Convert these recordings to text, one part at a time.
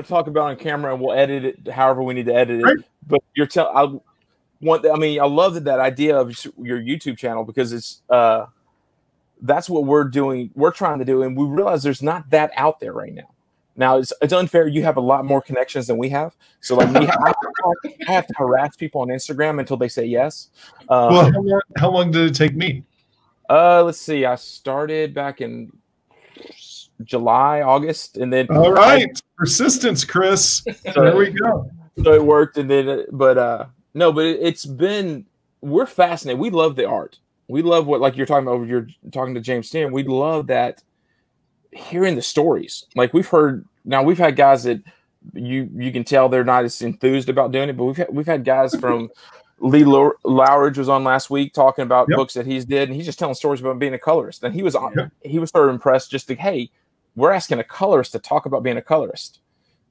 want to talk about on camera, and we'll edit it however we need to edit it. Right. But you're telling, I want, I mean, I love that, that idea of your YouTube channel because it's, uh, that's what we're doing. We're trying to do, and we realize there's not that out there right now. Now it's, it's unfair. You have a lot more connections than we have. So like we have, I have to harass people on Instagram until they say yes. Um, well, how long, how long did it take me? Uh, let's see. I started back in July, August, and then all right, I, persistence, Chris. So, there we go. So it worked, and then but uh no, but it, it's been we're fascinated. We love the art. We love what like you're talking about. You're talking to James Stan. We love that hearing the stories. Like we've heard now, we've had guys that you you can tell they're not as enthused about doing it, but we've had, we've had guys from Lee Loughridge was on last week talking about yep. books that he's did, and he's just telling stories about being a colorist. And he was on, yep. he was sort of impressed just to hey, we're asking a colorist to talk about being a colorist.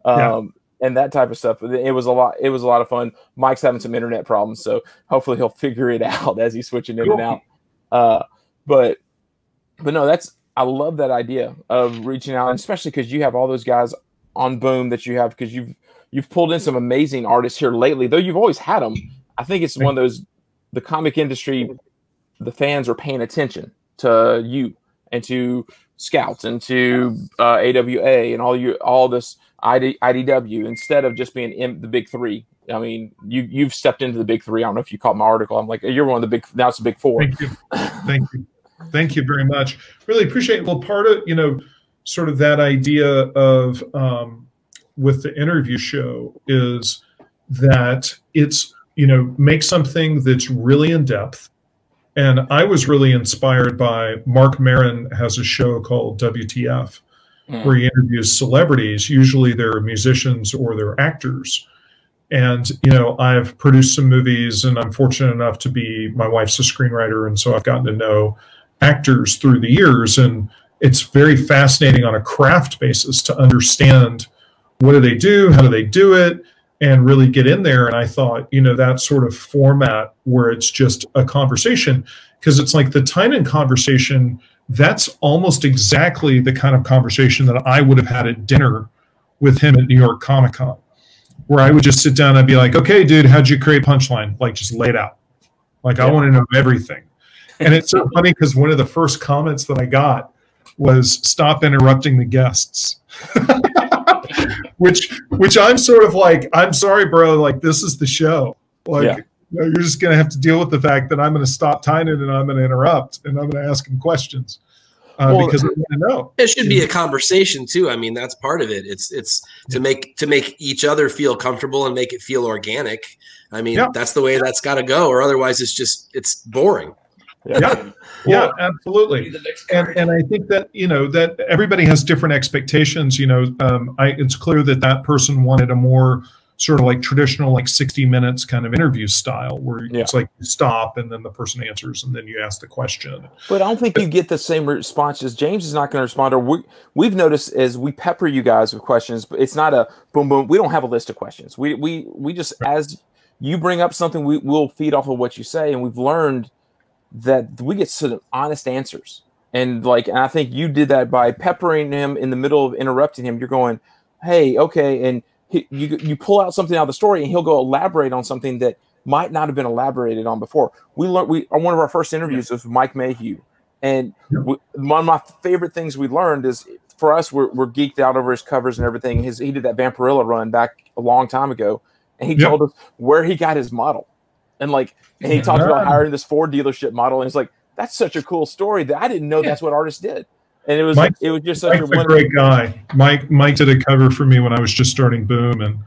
Um, yeah. and that type of stuff. It was a lot. It was a lot of fun. Mike's having some internet problems, so hopefully he'll figure it out as he's switching in cool. and out. Uh, but but no, that's I love that idea of reaching out, especially because you have all those guys on Boom that you have because you've you've pulled in some amazing artists here lately. Though you've always had them, I think it's one of those the comic industry, the fans are paying attention to you and to scouts and to uh, AWA and all you all this ID, IDW instead of just being in the big three. I mean, you you've stepped into the big three. I don't know if you caught my article. I'm like, you're one of the big. Now it's the big four. Thank you. Thank you. Thank you very much. Really appreciate it. Well, part of, you know, sort of that idea of um, with the interview show is that it's, you know, make something that's really in depth. And I was really inspired by Marc Maron has a show called WTF mm. where he interviews celebrities. Usually they're musicians or they're actors. And, you know, I've produced some movies and I'm fortunate enough to be, my wife's a screenwriter. And so I've gotten to know actors through the years. And it's very fascinating on a craft basis to understand what do they do, how do they do it, and really get in there. And I thought, you know, that sort of format where it's just a conversation, because it's like the Tynion conversation, that's almost exactly the kind of conversation that I would have had at dinner with him at New York Comic Con, where I would just sit down and be like, okay, dude, how'd you create punchline? Like, just lay it out. Like, yeah. I want to know everything and it's so funny because one of the first comments that I got was "Stop interrupting the guests," which which I'm sort of like, I'm sorry, bro. Like this is the show. Like yeah. you are just gonna have to deal with the fact that I'm gonna stop Tynion and I'm gonna interrupt and I'm gonna ask him questions. Uh, well, because I know. It should be a conversation too. I mean, that's part of it. It's it's to make to make each other feel comfortable and make it feel organic. I mean, yeah. that's the way that's got to go, or otherwise, it's just it's boring yeah, yeah, absolutely. And and I think that you know that everybody has different expectations. You know, um, I, it's clear that that person wanted a more sort of like traditional, like sixty minutes kind of interview style, where yeah. it's like you stop and then the person answers and then you ask the question. But I don't think you get the same response as James is not going to respond. Or we we've noticed as we pepper you guys with questions, but it's not a boom boom. We don't have a list of questions. We we we just as you bring up something, we will feed off of what you say, and we've learned that we get some honest answers. And like, and I think you did that by peppering him in the middle of interrupting him. You're going, "Hey, okay," and he, you you pull out something out of the story, and he'll go elaborate on something that might not have been elaborated on before. We learned we on one of our first interviews with Mike Mayhew, and we, one of my favorite things we learned is for us we're, we're geeked out over his covers and everything. His he did that Vampirella run back a long time ago, and he yep. told us where he got his model and like and he talked about hiring this Ford dealership model, and it's like that's such a cool story that I didn't know yeah. that's what artists did. And it was Mike, it was just such Mike's a, a great guy. Mike Mike did a cover for me when I was just starting Boom and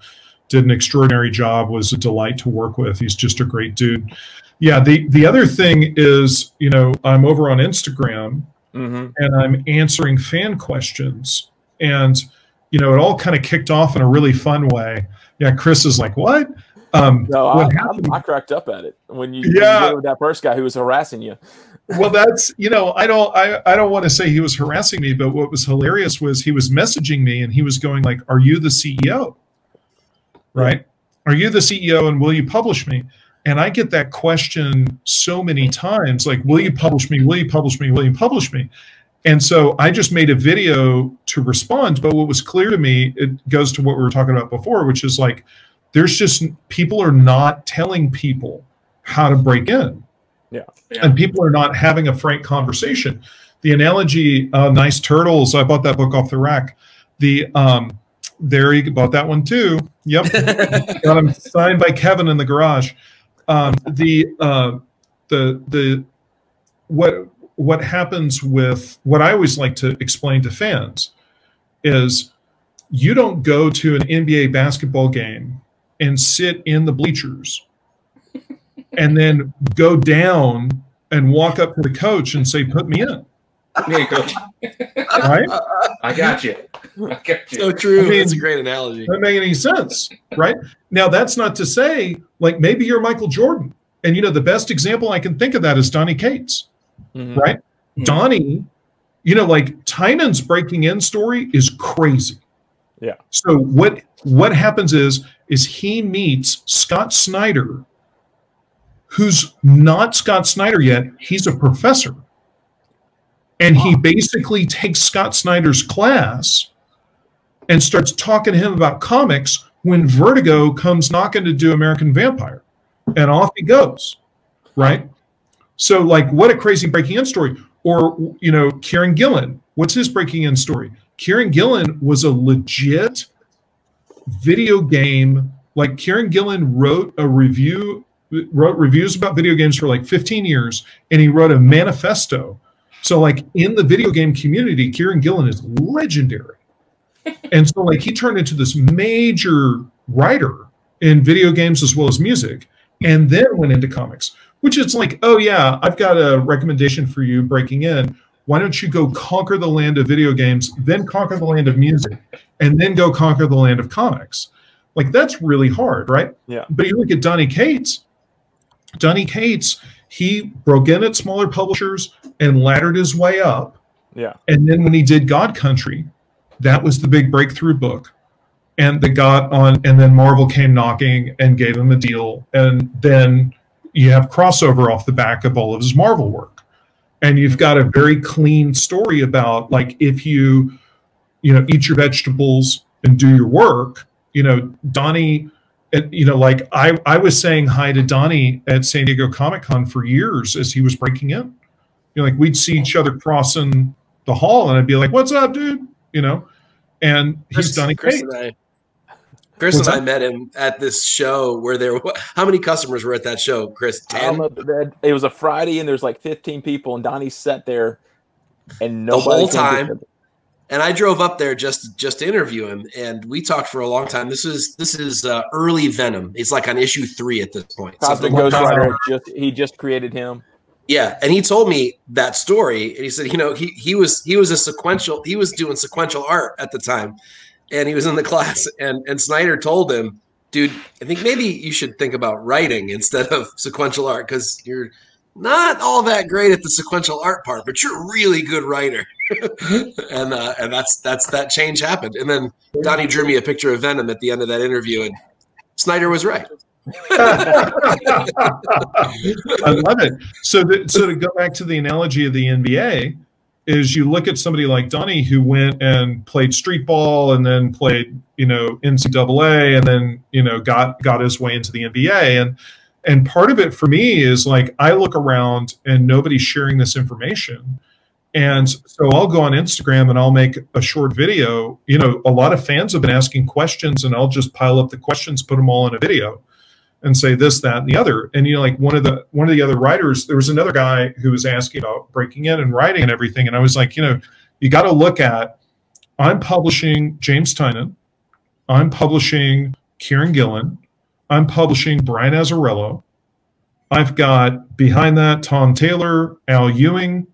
did an extraordinary job. Was a delight to work with. He's just a great dude. Yeah. The the other thing is, you know, I'm over on Instagram mm-hmm. and I'm answering fan questions, and you know, it all kind of kicked off in a really fun way. Yeah, Chris is like, "What?" Um, no, I, I, cracked up at it when you, yeah. When you that first guy who was harassing you. well, that's you know, I don't, I, I don't want to say he was harassing me, but what was hilarious was he was messaging me and he was going like, "Are you the CEO? Right? Are you the CEO? And will you publish me?" And I get that question so many times, like, "Will you publish me? Will you publish me? Will you publish me?" And so I just made a video to respond. But what was clear to me, it goes to what we were talking about before, which is like, there's just people are not telling people how to break in. Yeah. yeah. And people are not having a frank conversation. The analogy, uh, nice turtles. I bought that book off the rack. The um, there you bought that one too. Yep, got them signed by Kevin in the garage. Um, the uh, the the what what happens with what I always like to explain to fans is you don't go to an NBA basketball game and sit in the bleachers and then go down and walk up to the coach and say, "Put me in." Yeah, coach. right? I got you. I got you. So true. I mean, that's a great analogy. Doesn't make any sense, right? Now, that's not to say, like, maybe you're Michael Jordan. And, you know, the best example I can think of that is Donny Cates, mm-hmm. right? Mm-hmm. Donny, you know, like Tynion's breaking in story is crazy. Yeah. So what what happens is is he meets Scott Snyder, who's not Scott Snyder yet. He's a professor. And he basically takes Scott Snyder's class and starts talking to him about comics when Vertigo comes knocking to do American Vampire. And off he goes. Right? So, like, what a crazy breaking in story. Or, you know, Kieron Gillen. What's his breaking in story? Kieron Gillen was a legit video game. Like, Kieron Gillen wrote a review, wrote reviews about video games for like 15 years, and he wrote a manifesto so, like in the video game community, Kieron Gillen is legendary. and so, like, he turned into this major writer in video games as well as music, and then went into comics, which is like, oh, yeah, I've got a recommendation for you breaking in. Why don't you go conquer the land of video games, then conquer the land of music, and then go conquer the land of comics? Like, that's really hard, right? Yeah. But you look at Donny Cates, Donny Cates he broke in at smaller publishers and laddered his way up. Yeah. And then when he did God Country, that was the big breakthrough book. And the got on, and then Marvel came knocking and gave him a deal. And then you have crossover off the back of all of his Marvel work. And you've got a very clean story about like if you, you know, eat your vegetables and do your work, you know, donny and, you know, like I, I was saying hi to donny at San Diego Comic Con for years as he was breaking in. You know, like we'd see each other crossing the hall, and I'd be like, "What's up, dude?" You know, and he's Chris, Donny Chris and I, Chris What's and that? I met him at this show where there. Were, how many customers were at that show, Chris? Ten. It was a Friday, and there's like 15 people, and Donny sat there, and nobody the whole time and I drove up there just just to interview him, and we talked for a long time. This is this is uh, early Venom. It's like on issue three at this point. Cosmic Ghost Rider just he just created him. Yeah, and he told me that story, and he said, you know, he he was he was a sequential. He was doing sequential art at the time, and he was in the class, and and Snyder told him, dude, I think maybe you should think about writing instead of sequential art because you're not all that great at the sequential art part, but you're a really good writer. and uh, and that's that's that change happened. And then Donny drew me a picture of Venom at the end of that interview, and Snyder was right. I love it. So, the, so to go back to the analogy of the NBA, is you look at somebody like Donny who went and played street ball and then played, you know, NCAA and then you know got got his way into the NBA and and part of it for me is like I look around and nobody's sharing this information. And so I'll go on Instagram and I'll make a short video. You know, a lot of fans have been asking questions, and I'll just pile up the questions, put them all in a video, and say this, that, and the other. And you know, like one of the one of the other writers, there was another guy who was asking about breaking in and writing and everything, and I was like, you know, you got to look at. I'm publishing James Tynion. I'm publishing Kieron Gillen. I'm publishing Brian Azzarello. I've got behind that Tom Taylor, Al Ewing,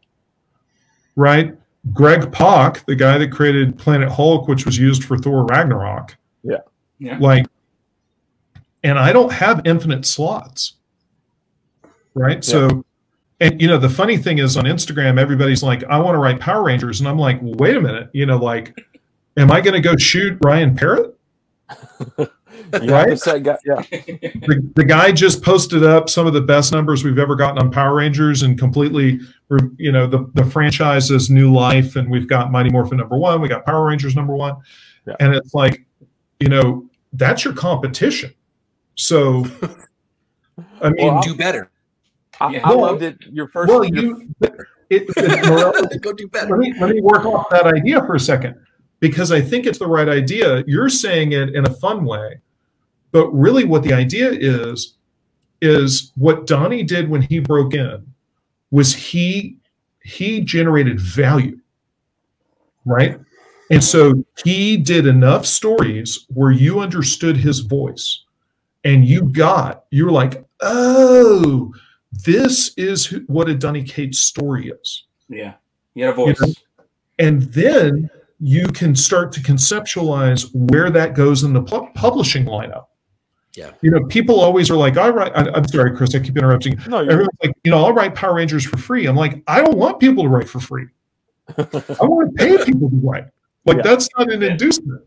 right? Greg Pak, the guy that created Planet Hulk, which was used for Thor Ragnarok. Yeah. Yeah. Like, and I don't have infinite slots. Right. Yeah. So, and you know, the funny thing is on Instagram, everybody's like, I want to write Power Rangers. And I'm like, well, wait a minute. You know, like, am I going to go shoot Ryan Parrott? right? yeah. the, the guy just posted up some of the best numbers we've ever gotten on Power Rangers and completely, you know, the, the franchise is new life. And we've got Mighty Morphin number one, we got Power Rangers number one. Yeah. And it's like, you know, that's your competition. So, I mean, Well, do better. I, Yeah. I Well- loved it. Your first. well, you, it, it, Morel, Go do better. let me let me work off that idea for a second because I think it's the right idea. You're saying it in a fun way, but really, what the idea is is what Donny did when he broke in was he he generated value, right? And so he did enough stories where you understood his voice, and you got you're like, oh, this is who, what a Donny Cates story is Yeah. You had a voice. know, and then you can start to conceptualize where that goes in the pu- publishing lineup. Yeah. You know, people always are like, "I write." I, I'm sorry, Chris. I keep interrupting. you. no, you're, Everyone's like, you know, I'll write Power Rangers for free. I'm like, I don't want people to write for free. I want to pay people to write. Like Yeah. that's not an inducement.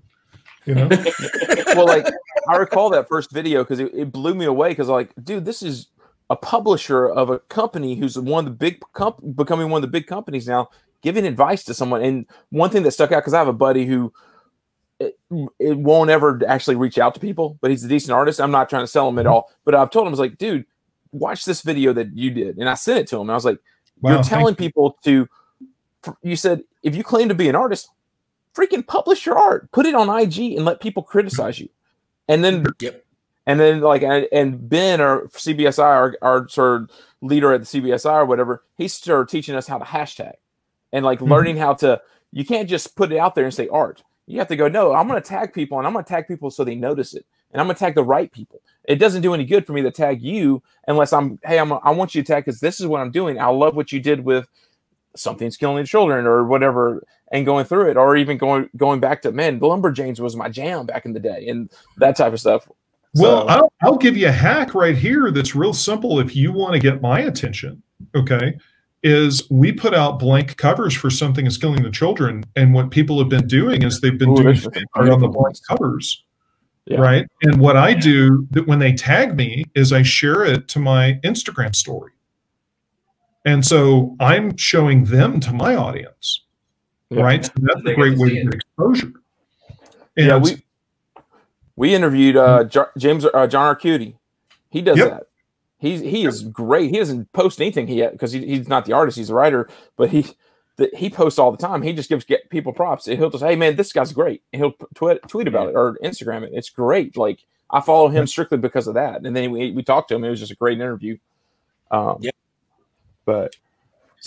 You know. well, like I recall that first video because it, it blew me away because like, dude, this is a publisher of a company who's one of the big comp- becoming one of the big companies now, giving advice to someone. And one thing that stuck out because I have a buddy who it, it won't ever actually reach out to people, but he's a decent artist. I'm not trying to sell him at mm-hmm. all, but I've told him I was like, dude, watch this video that you did, and I sent it to him. And I was like, Wow, you're thank telling people to. You said if you claim to be an artist, freaking publish your art, put it on IG, and let people criticize you. And then, Yep. and then like, and, Ben or CBSI, our, our sort of leader at the CBSI or whatever, he started teaching us how to hashtag and like Mhm. learning how to. You can't just put it out there and say art. You have to go. No, I'm going to tag people, and I'm going to tag people so they notice it, and I'm going to tag the right people. It doesn't do any good for me to tag you unless I'm. Hey, I'm. I want you to tag because this is what I'm doing. I love what you did with something's killing the children or whatever and going through it or even going going back to man lumberjanes was my jam back in the day and that type of stuff Well, So- I'll, I'll give you a hack right here that's real simple if you want to get my attention. Okay. Is we put out blank covers for something that's killing the children. And what people have been doing is they've been Ooh, doing art on the blank covers. Yeah. Right. And what I do that when they tag me is I share it to my Instagram story. And so I'm showing them to my audience. Yeah. Right. So that's They a great to way see to it. get exposure. And yeah we we interviewed uh james uh, john arcudi he does Yep. that. He's he is great. He doesn't post anything he because he, he's not the artist he's a writer but he the, he posts all the time. He just gives get people props. He'll just hey man this guy's great. And he'll tweet tweet about it or instagram it. It's great. Like i follow him strictly because of that. And then we, we talked to him. It was just a great interview. Um Yep. but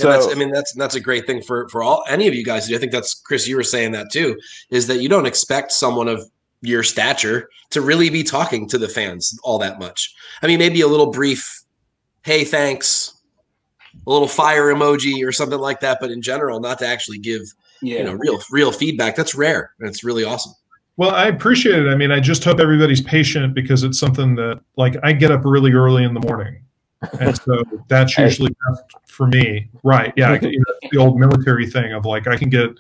and that's, so- I mean, that's that's a great thing for for all any of you guys. do. I think that's Chris. You were saying that too. Is that you don't expect someone of your stature to really be talking to the fans all that much. I mean, maybe a little brief, "Hey, thanks," a little fire emoji or something like that. But in general, not to actually give Yeah. you know real real feedback. That's rare, and it's really awesome. Well, I appreciate it. I mean, I just hope everybody's patient because it's something that, like, I get up really early in the morning, and so that's usually best for me. Right? Yeah, can, you know, the old military thing of like I can get,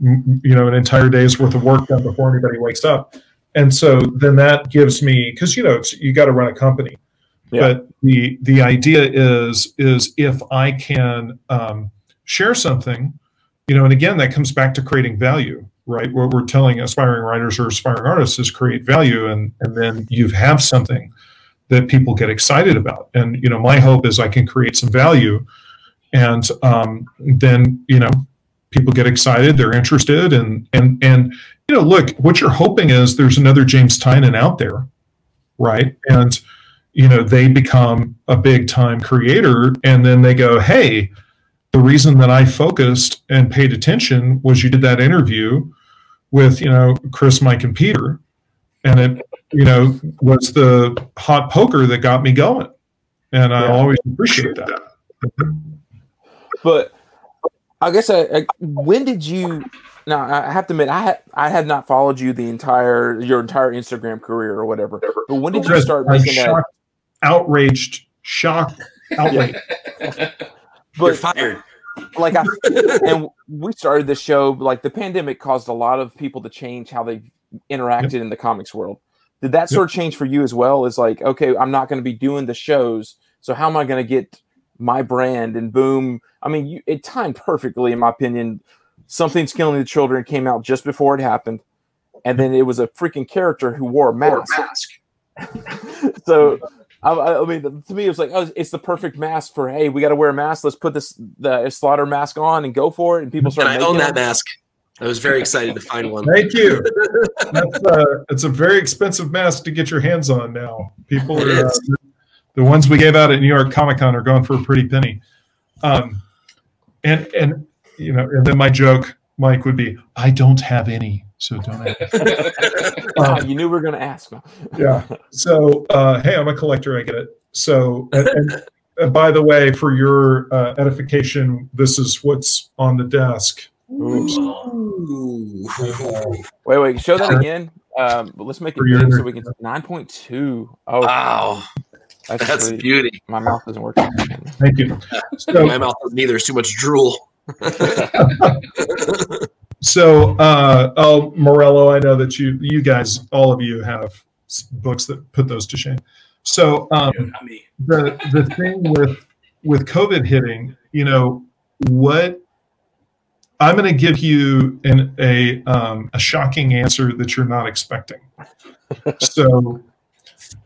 you know, an entire day's worth of work done before anybody wakes up, and so then that gives me because you know it's, you got to run a company, Yeah. but the the idea is is if I can um, share something, you know, and again that comes back to creating value right? What we're telling aspiring writers or aspiring artists is create value, and and then you have something that people get excited about. And you know, my hope is I can create some value, and um, then you know, people get excited, they're interested, and and and you know, look, what you're hoping is there's another James Tynion out there, right? And you know, they become a big time creator, and then they go, hey the reason that I focused and paid attention was you did that interview with you know Chris, Mike, and Peter, and it you know was the hot poker that got me going, and I Yeah. always appreciate that. But I guess I, I when did you? Now I have to admit I ha, I have not followed you the entire your entire Instagram career or whatever. But when did you start I'm making that? outraged, shocked, outraged. You're fired. like I and we started this show like the pandemic caused a lot of people to change how they interacted in the comics world. Did that sort of change for you as well? Is like, okay, I'm not going to be doing the shows, so how am I going to get my brand and boom? I mean, you, it timed perfectly, in my opinion. Something's killing the children came out just before it happened, and then it was a freaking character who wore a mask. so I, I, mean, to me, it was like, oh, it's the perfect mask for, hey, we got to wear a mask. Let's put this the slaughter mask on and go for it. And people start. And I own that mask. I was very excited to find one. Thank you. That's uh, it's a very expensive mask to get your hands on now. People are uh, the ones we gave out at New York Comic Con are going for a pretty penny. Um, and and you know, and then my joke, Mike, would be, I don't have any, so don't ask. um, you knew we were going to ask. yeah. So uh, hey, I'm a collector. I get it. So and, and, and by the way, for your uh, edification, this is what's on the desk. Ooh. Wait, wait, show that again. Um, but let's make it big so we can. Nine point two. Oh, wow, that's, that's beauty. My mouth doesn't work. Thank you. So, my mouth doesn't either. There's too much drool. so, uh, oh, Morello, I know that you, you guys, all of you have books that put those to shame. So, um, the the thing with with COVID hitting, you know, what I'm going to give you an, a um, a shocking answer that you're not expecting. so,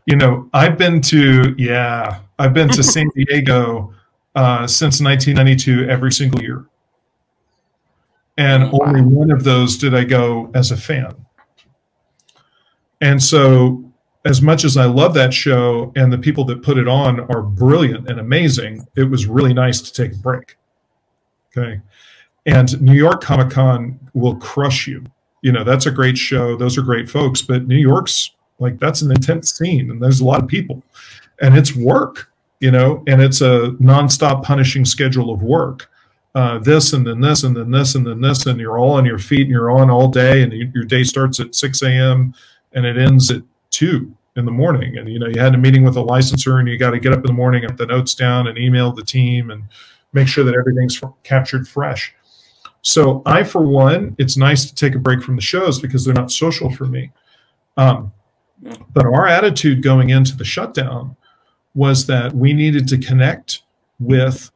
you know, I've been to yeah, I've been to San Diego uh, since 1992 every single year, and wow. only one of those did I go as a fan. And so, as much as I love that show and the people that put it on are brilliant and amazing, it was really nice to take a break. Okay. And New York Comic Con will crush you. You know, that's a great show. Those are great folks. But New York's like, that's an intense scene and there's a lot of people and it's work, you know, and it's a nonstop punishing schedule of work. Uh, this and then this and then this and then this, and you're all on your feet and you're on all day, and you, your day starts at 6 a.m. and it ends at 2 in the morning. And you know, you had a meeting with a licensor, and you got to get up in the morning, and put the notes down, and email the team, and make sure that everything's captured fresh. So I, for one, it's nice to take a break from the shows because they're not social for me. Um, but our attitude going into the shutdown was that we needed to connect with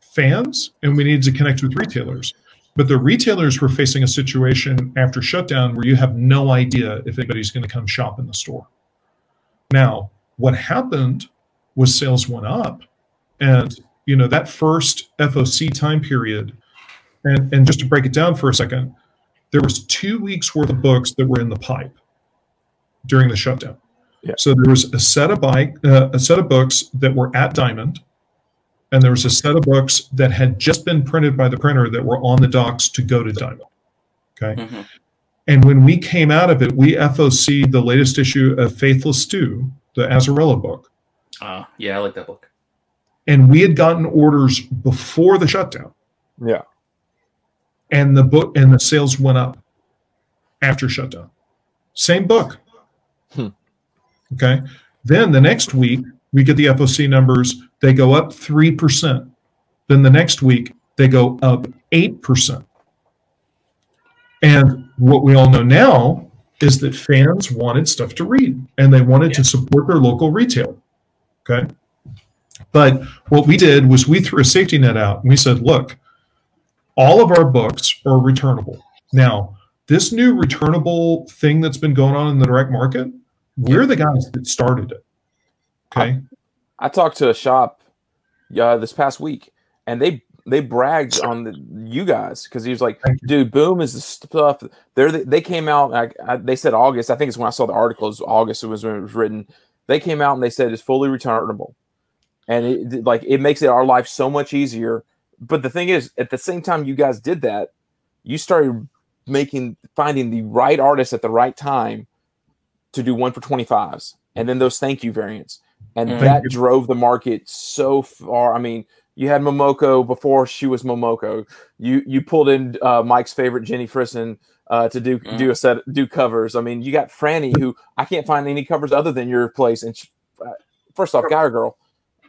fans and we needed to connect with retailers. But the retailers were facing a situation after shutdown where you have no idea if anybody's going to come shop in the store. Now, what happened was sales went up. And, you know, that first FOC time period and, and just to break it down for a second, there was two weeks worth of books that were in the pipe during the shutdown. Yeah. So there was a set of bike, uh, a set of books that were at Diamond, and there was a set of books that had just been printed by the printer that were on the docks to go to Diamond. Okay. Mm-hmm. And when we came out of it, we FOC the latest issue of Faithless 2, the Azzarello book. Uh, yeah, I like that book. And we had gotten orders before the shutdown. Yeah and the book and the sales went up after shutdown. Same book. Hmm. Okay. Then the next week we get the FOC numbers. They go up three percent. Then the next week they go up eight percent. And what we all know now is that fans wanted stuff to read and they wanted yeah. to support their local retail. Okay. But what we did was we threw a safety net out and we said, look, all of our books are returnable. Now, this new returnable thing that's been going on in the direct market, we're the guys that started it. Okay. I, I talked to a shop uh, this past week, and they they bragged on the, you guys because he was like, "Dude, Boom is the stuff." They they came out. I, I, they said August. I think it's when I saw the article. It was August. It was when it was written. They came out and they said it's fully returnable, and it like it makes it our life so much easier but the thing is, at the same time you guys did that, you started making finding the right artist at the right time to do one for 25s and then those thank you variants. And mm-hmm. that drove the market so far. I mean, you had Momoko before she was Momoko. You you pulled in uh, Mike's favorite Jenny Frison uh, to do mm-hmm. do a set do covers. I mean, you got Franny who I can't find any covers other than your place. And she, uh, first off, guy or girl?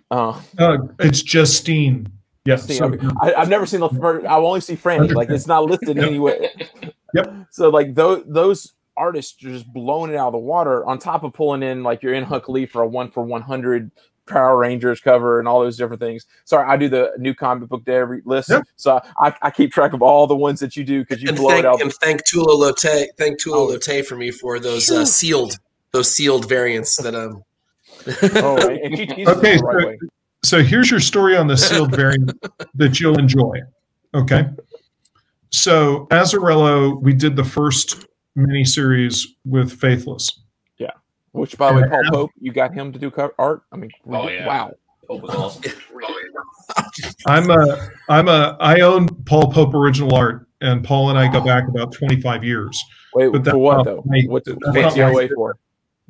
Uh, uh, it's Justine. Yes. Yeah, so, I, have never seen the. first. I only see Franny. Like it's not listed yep. anywhere. Yep. So like those those artists are just blowing it out of the water on top of pulling in like your InHyuk Lee for a one for 100 Power Rangers cover and all those different things. Sorry, I do the new comic book day every list, Yep. so I, I keep track of all the ones that you do because you and blow thank it out. and thank Tula Lotay, thank Tula Oh. Lotte for me for those uh, sealed those sealed variants that um. oh, and, and she teases Okay, the right so- way. So here's your story on the sealed variant that you'll enjoy. Okay. So Azzarello, we did the first mini series with Faithless. Yeah. Which, by the way, Paul Pope, you got him to do cover art. I mean, Oh, yeah. wow. Hope was awesome. I'm a I'm a I own Paul Pope original art, and Paul and I go back about 25 years. Wait, But for what not though? me. What's That's what's not the my- OA for?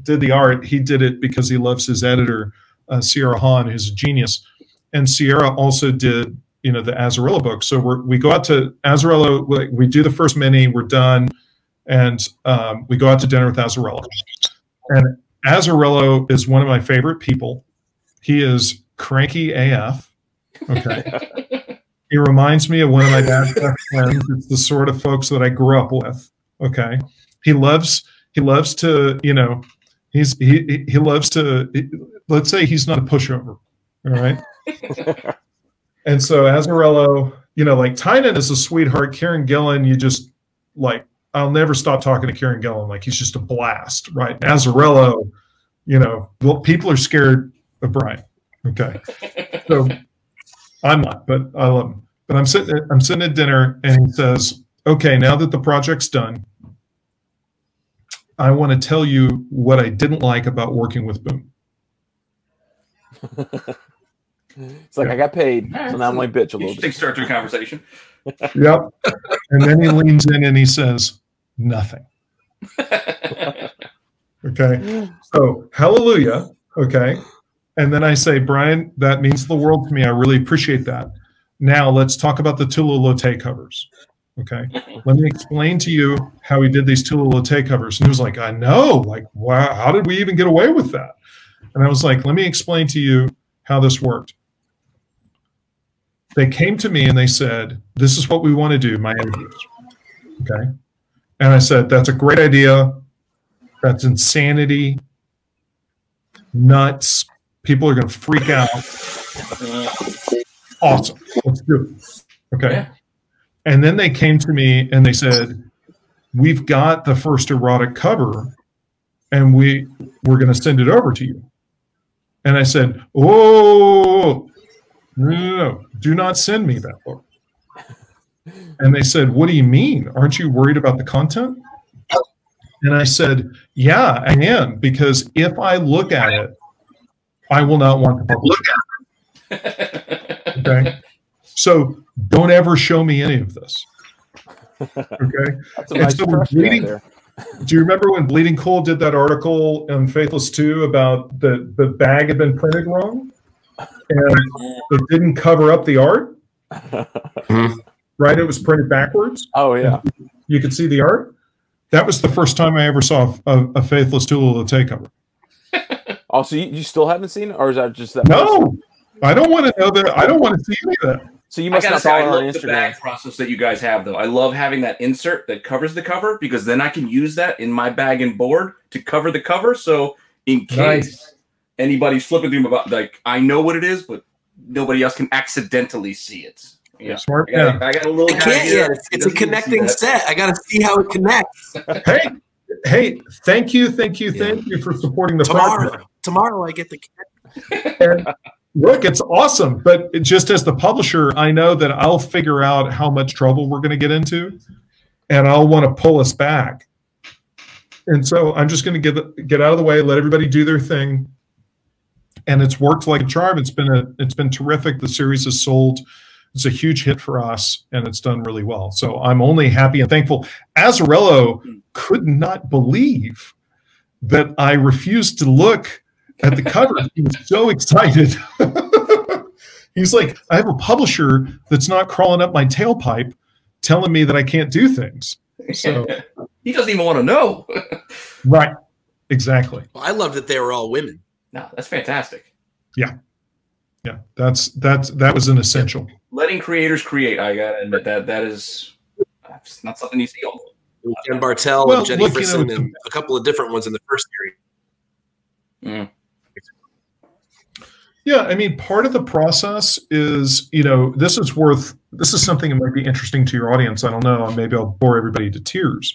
Did the art. He did it because he loves his editor, uh, Sierra Hahn, who's a genius. And Sierra also did, you know, the Azzarello book. So we're, we go out to Azzarello, we, we do the first mini, we're done, and um, we go out to dinner with Azzarello. And Azzarello is one of my favorite people. He is cranky AF. Okay. he reminds me of one of my dad's best friends. It's the sort of folks that I grew up with. Okay. He loves he loves to, you know, he's he he- he loves to let's say he's not a pushover. All right. and so Azzarello, you know, like Tynion is a sweetheart. Kieron Gillen, you just like I'll never stop talking to Kieron Gillen. Like he's just a blast, right? Azzarello, you know, well, people are scared of Brian. Okay. So I'm not, but I love him. But I'm sitting at, I'm sitting at dinner and he says, Okay, now that the project's done, I want to tell you what I didn't like about working with Boom. It's like I got paid, so now I'm like bitch a little bit. start to a conversation. Yep. and then he leans in and he says, Nothing. Okay. So, hallelujah. Okay. And then I say, Brian, that means the world to me. I really appreciate that. Now let's talk about the Tula Lotay covers. Okay. Let me explain to you how he did these Tula Lotay covers. And he was like, I know. Like, wow, how did we even get away with that? And I was like, let me explain to you how this worked. They came to me and they said, This is what we want to do, my editors. Okay. And I said, That's a great idea. That's insanity. Nuts. People are going to freak out. Awesome. Let's do it. Okay. Yeah. And then they came to me and they said, We've got the first erotic cover and we we're going to send it over to you. And I said, Oh, no, no, no, do not send me that book. And they said, What do you mean? Aren't you worried about the content? And I said, Yeah, I am, because if I look at it, I will not want to publish it. Okay. So don't ever show me any of this. Okay. That's a And nice so we're press you got bleeding- there. Do you remember when Bleeding Cool did that article in Faithless 2 about the, the bag had been printed wrong? And it didn't cover up the art, right? It was printed backwards. oh yeah. You could see the art. That was the first time I ever saw a, a Faithless Tula Lotay cover. Oh, you, you still haven't seen it, or is that just that? No, I don't want to know that. I don't want to see any of that. So you must gotta not say, I follow on love the bag process that you guys have, though. I love having that insert that covers the cover because then I can use that in my bag and board to cover the cover. So in case Nice. anybody's flipping through about like I know what it is, but nobody else can accidentally see it. Yeah, Smart. I got, Yeah. I got a little. I can't here. yet. It's, it's a doesn't even see connecting set. I got to see how it connects. Hey, hey, thank you, thank you, thank you for supporting the project. Tomorrow, tomorrow I get the. Look, it's awesome. But just as the publisher, I know that I'll figure out how much trouble we're going to get into, and I'll want to pull us back. And so I'm just going to get get out of the way, let everybody do their thing. And it's worked like a charm. It's been a it's been terrific. The series is sold. It's a huge hit for us, and it's done really well. So I'm only happy and thankful. Azzarello could not believe that I refused to look at the cover. he was so excited. He's like, I have a publisher that's not crawling up my tailpipe telling me that I can't do things. So, he doesn't even want to know. right. Exactly. Well, I love that they were all women. no, that's fantastic. Yeah. Yeah. That's that's that was an essential. Letting creators create, I gotta admit that that is that's not something you see all. Jen Bartel Well, and Jenny look, you know, Frison and a couple of different ones in the first series. Mm. Yeah, I mean, part of the process is, you know, this is worth, this is something that might be interesting to your audience. I don't know. Maybe I'll bore everybody to tears.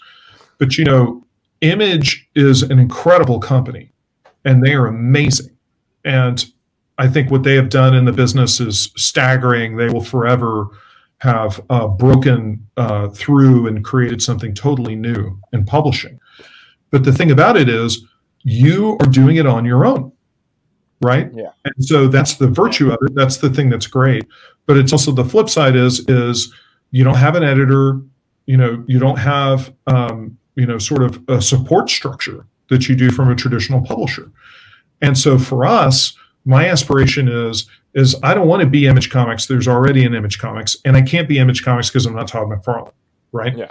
But, you know, Image is an incredible company and they are amazing. And I think what they have done in the business is staggering. They will forever have uh, broken uh, through and created something totally new in publishing. But the thing about it is, you are doing it on your own, right? Yeah. And so that's the virtue of it. That's the thing that's great. But it's also the flip side is is you don't have an editor, you know, you don't have um, you know sort of a support structure that you do from a traditional publisher. And so for us, my aspiration is is I don't want to be Image Comics. There's already an Image Comics, and I can't be Image Comics because I'm not Todd McFarlane, right? Yeah.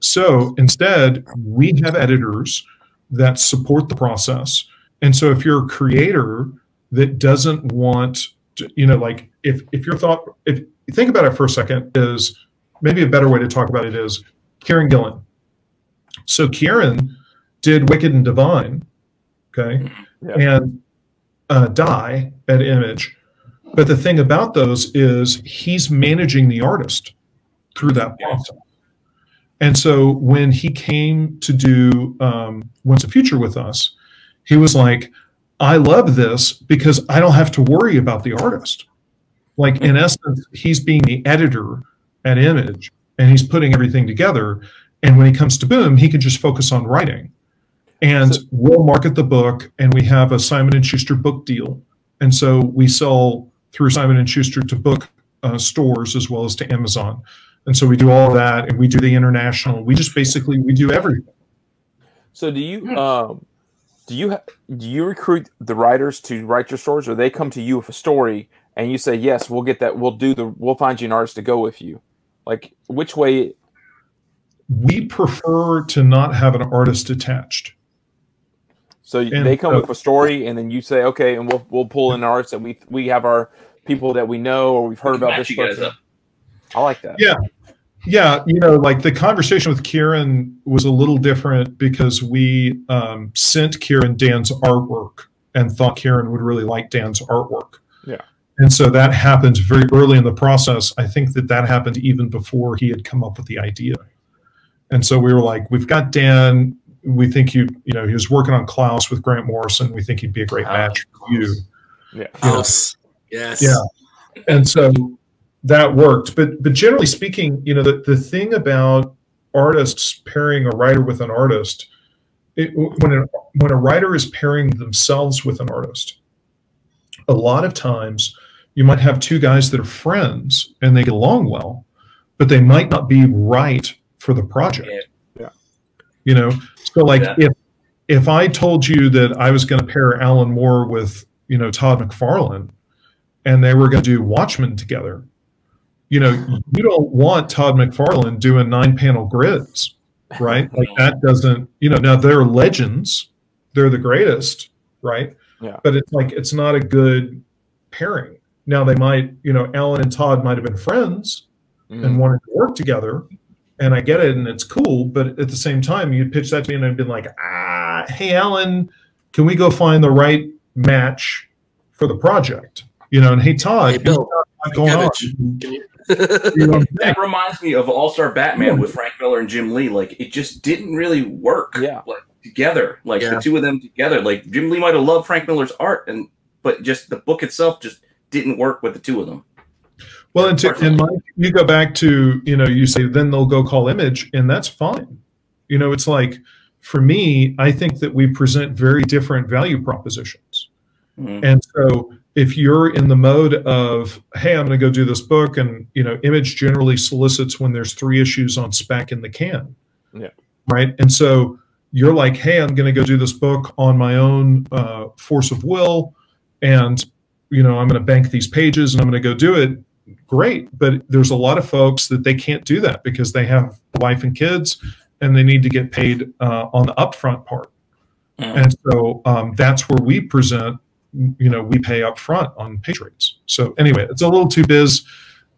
So instead, we have editors that support the process. And so if you're a creator that doesn't want to, you know, like if if your thought, if you think about it for a second, is maybe a better way to talk about it is Kieron Gillen. So Kieron did Wicked and Divine, okay, Yeah. and uh, Die at Image. But the thing about those is he's managing the artist through that process. And so when he came to do um, Once & Future with us, he was like, I love this because I don't have to worry about the artist. Like, in essence, he's being the editor at Image and he's putting everything together. And when he comes to Boom, he can just focus on writing. And So- we'll market the book, and we have a Simon and Schuster book deal. And so we sell through Simon and Schuster to book uh, stores as well as to Amazon. And so we do all that, and we do the international. We just basically we do everything. So do you um do you ha- do you recruit the writers to write your stories, or they come to you with a story and you say yes, we'll get that, we'll do the, we'll find you an artist to go with you. Like which way? We prefer to not have an artist attached. So And, they come uh, with a story, and then you say okay, and we'll we'll pull in artists that we we have our people that we know or we've heard about this person. up. I like that. Yeah. Yeah, you know, like the conversation with Kieron was a little different because we um, sent Kieron Dan's artwork and thought Kieron would really like Dan's artwork. Yeah. And so that happened very early in the process. I think that that happened even before he had come up with the idea. And so we were like, we've got Dan. We think you, you know, he was working on Klaus with Grant Morrison. We think he'd be a great Ah, match for you. Yeah. House. Yes. Yeah. and so that worked but but generally speaking you know the, the thing about artists pairing a writer with an artist it, when a, when a writer is pairing themselves with an artist a lot of times you might have two guys that are friends and they get along well but they might not be right for the project Yeah. You know so like Yeah. if if i told you that i was going to pair alan moore with you know todd mcfarlane and they were going to do watchmen together you know you don't want todd mcfarlane doing nine panel grids right like that doesn't you know now they're legends they're the greatest right Yeah. but it's like it's not a good pairing now they might you know alan and todd might have been friends Mhm. and wanted to work together. And I get it, and it's cool. But at the same time, you'd pitch that to me, and I'd been like, ah, hey, Alan, can we go find the right match for the project? You know, and hey, Todd, Hey, Bill, what's going on? Can you- That reminds me of All Star Batman with Frank Miller and Jim Lee. Like it just didn't really work. Yeah. Like together, like Yeah. the two of them together. Like Jim Lee might have loved Frank Miller's art, and but just the book itself just didn't work with the two of them. Well, and, to, and Mike, you go back to, you know, you say, then they'll go call image, and that's fine. You know, it's like, for me, I think that we present very different value propositions. Mhm. And so if you're in the mode of, hey, I'm going to go do this book, and, you know, image generally solicits when there's three issues on spec in the can. Yeah. Right. And so you're like, hey, I'm going to go do this book on my own uh, force of will, and, you know, I'm going to bank these pages and I'm going to go do it great but there's a lot of folks that they can't do that because they have wife and kids and they need to get paid uh, on the upfront part Mhm. and so um, that's where we present you know we pay up front on rates so anyway it's a little too biz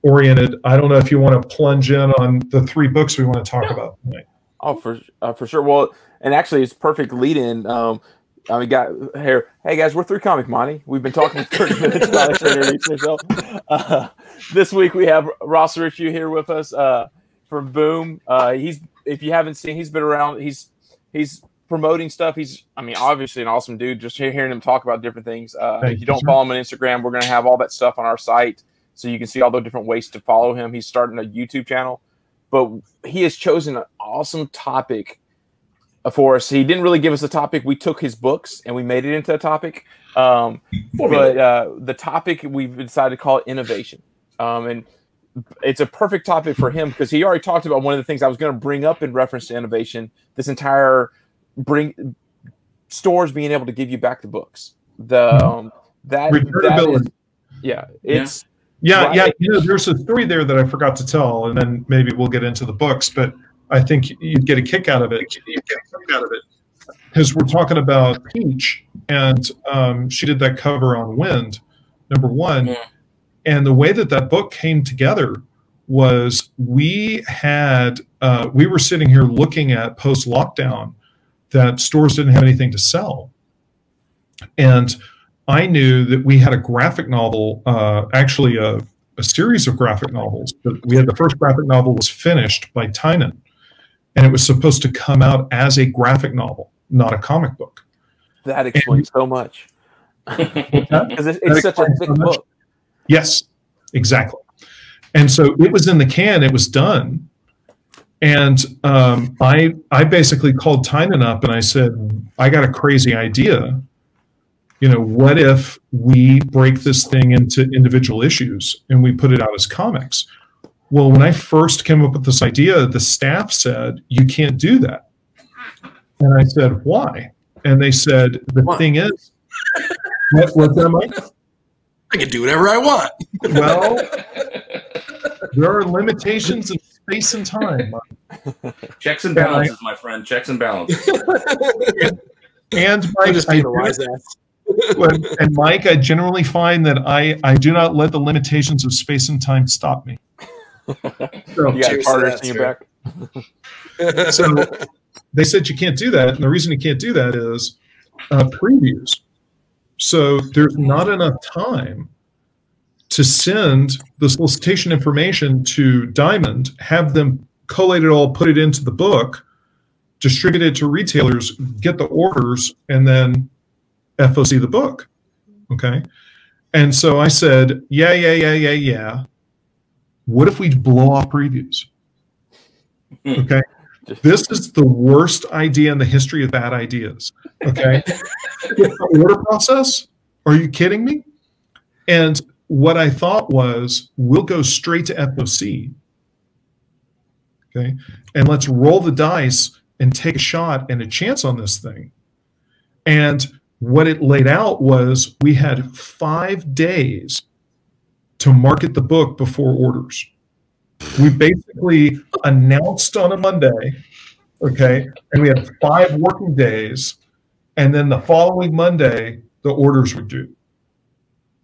oriented i don't know if you want to plunge in on the three books we want to talk about tonight Oh, for uh, for sure. Well, and actually, it's perfect lead in. Um, I mean, got here. Hey guys, we're through Comic Monte. We've been talking for 30 minutes about yourself. Uh, this week we have Ross Richie here with us uh, from Boom. Uh, he's if you haven't seen, he's been around. He's he's promoting stuff. He's, I mean, obviously an awesome dude. Just hearing him talk about different things. Uh, if you don't follow him on Instagram, we're gonna have all that stuff on our site, so you can see all the different ways to follow him. He's starting a YouTube channel, but he has chosen an awesome topic for us. He didn't really give us a topic. We took his books and we made it into a topic. Um, but uh, the topic we've decided to call it innovation. Um, and it's a perfect topic for him because he already talked about one of the things I was going to bring up in reference to innovation. This entire bring stores being able to give you back the books. The um, that, that is, yeah, it's yeah, right. yeah. You know, there's a story there that I forgot to tell, and then maybe we'll get into the books. But I think you'd get a kick out of it. You'd get a kick out of it because we're talking about Peach, and um, she did that cover on Wynd, number one, yeah. and the way that that book came together was we had uh, we were sitting here looking at post lockdown that stores didn't have anything to sell, and I knew that we had a graphic novel, uh, actually a, a series of graphic novels. But we had the first graphic novel was finished by Tynion and it was supposed to come out as a graphic novel, not a comic book. That explains and, so much. Because it's, it's such a thick so book. Yes, exactly. And so it was in the can, it was done. And um, I, I basically called Tynion up and I said, I got a crazy idea. You know, what if we break this thing into individual issues and we put it out as comics? Well, when I first came up with this idea, the staff said, You can't do that. And I said, Why? And they said, The what? thing is, what, what's that, Mike? I can do whatever I want. well, there are limitations in space and time. Checks and balances, my friend. Checks and balances. and, and Mike, I and Mike, I generally find that I, I do not let the limitations of space and time stop me so, you got Carter's in your back. so they said you can't do that, and the reason you can't do that is uh, previews. So there's not enough time to send the solicitation information to Diamond, have them collate it all, put it into the book, distribute it to retailers, get the orders, and then FOC the book. Okay. And so I said, yeah, yeah, yeah, yeah, yeah. What if we blow off previews? Hmm. Okay. this is the worst idea in the history of bad ideas. Okay. order process? Are you kidding me? And what I thought was we'll go straight to FOC. Okay. And let's roll the dice and take a shot and a chance on this thing. And what it laid out was we had five days to market the book before orders. We basically announced on a Monday, okay, and we had five working days, and then the following Monday, the orders were due.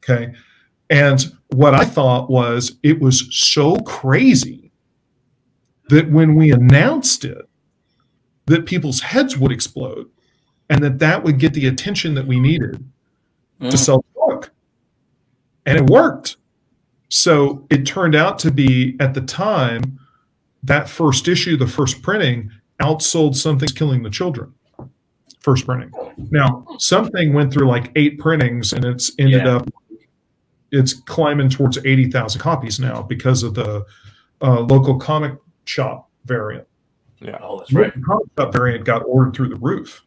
Okay. And what I thought was it was so crazy that when we announced it, that people's heads would explode and that that would get the attention that we needed mm. to sell the book. And it worked. So it turned out to be at the time that first issue, the first printing, outsold Something's Killing the Children. First printing. Now, something went through like eight printings and it's ended yeah. up, it's climbing towards 80,000 copies now because of the uh, local comic shop variant. Yeah, oh, that's right. The comic shop variant got ordered through the roof.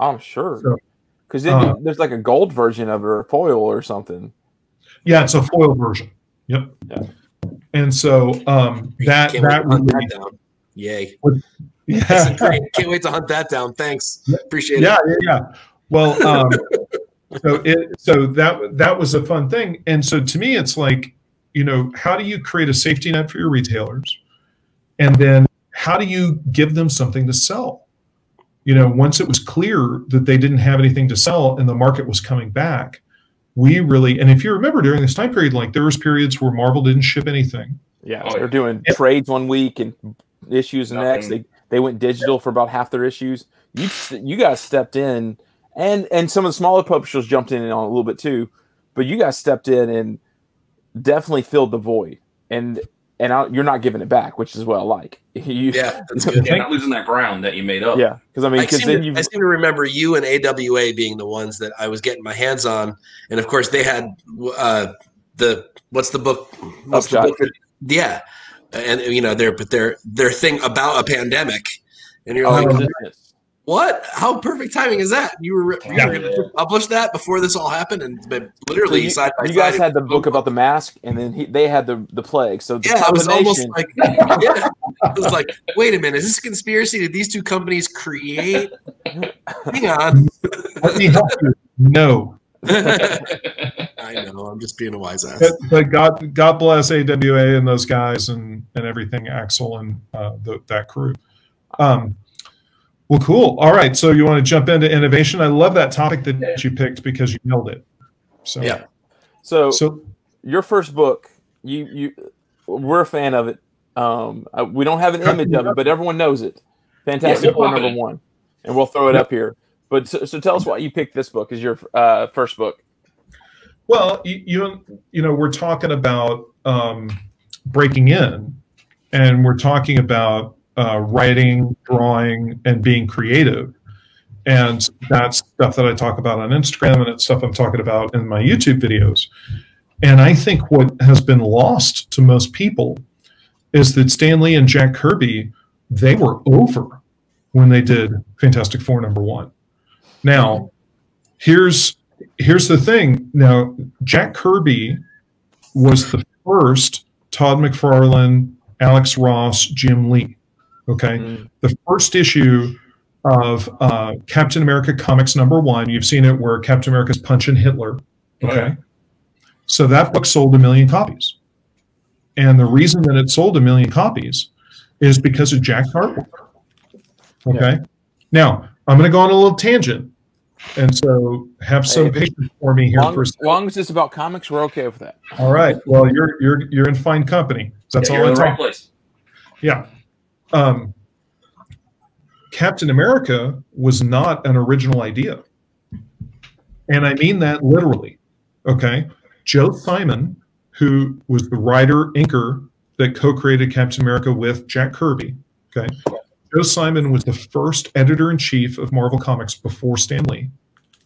I'm sure. Because so, uh, there's like a gold version of it or foil or something. Yeah, it's a foil version. Yep. Yeah. And so um, that Can't that really that down. Yay. yeah. Can't wait to hunt that down. Thanks. Appreciate it. yeah, it. Yeah, yeah. Well, um, so it so that that was a fun thing. And so to me, it's like, you know, how do you create a safety net for your retailers? And then how do you give them something to sell? You know, once it was clear that they didn't have anything to sell and the market was coming back, we really and if you remember during this time period like there was periods where marvel didn't ship anything yeah oh, they're doing trades one week and issues the next they they went digital for about half their issues. You you guys stepped in, and and some of the smaller publishers jumped in on a little bit too, but you guys stepped in and definitely filled the void. And and I, you're not giving it back, which is what I like. You, Yeah, that's good. Yeah, not losing that ground that you made up. yeah, because I mean, I because seem, then to, you I seem to remember you and AWA being the ones that I was getting my hands on, and of course they had uh, the what's the book? What's the Upshot. book? Yeah, and you know their but their their thing about a pandemic, and you're oh, like, resistance. What? How perfect timing is that? You were you Yeah. were going to publish that before this all happened, and literally So you, side by you side. guys had the book about the mask, and then he, they had the the plague. So the yeah, it was almost like yeah, it was like, wait a minute, is this a conspiracy? Did these two companies create? Hang on. Let me help you. No, I know. I'm just being a wise ass. but, but God, God bless AWA and those guys and and everything, Axel and uh, the, that crew. Um, well, cool. All right, so you want to jump into innovation? I love that topic that you picked because you nailed it. So Yeah. so So your first book, you you we're a fan of it. Um, we don't have an image of it, but everyone knows it. Fantastic Yeah, Four we're number one, and we'll throw it up here. But so, so tell us why you picked this book as your uh, first book. Well, you, you you know, we're talking about um, breaking in, and we're talking about uh, writing, drawing, and being creative, and that's stuff that I talk about on Instagram, and it's stuff I'm talking about in my YouTube videos. And I think what has been lost to most people is that Stan Lee and Jack Kirby they were over when they did Fantastic Four number one. Now, here's here's the thing. Now, Jack Kirby was the first Todd McFarlane, Alex Ross, Jim Lee. Okay. Mm. The first issue of uh, Captain America Comics number one, you've seen it where Captain America's punching Hitler. Okay. So that book sold a million copies. And the reason that it sold a million copies is because of Jack's artwork. Okay. Now, I'm going to go on a little tangent. And so have some Hey, patience for me here Long, for a second. as long as it's about comics, we're okay with that. All right. Well, you're you're you're in fine company. That's Yeah, all you're in the right place. Yeah. Um, Captain America was not an original idea. And I mean that literally. Okay. Joe Simon, who was the writer, inker that co created Captain America with Jack Kirby. Okay. Joe Simon was the first editor in chief of Marvel Comics before Stan Lee.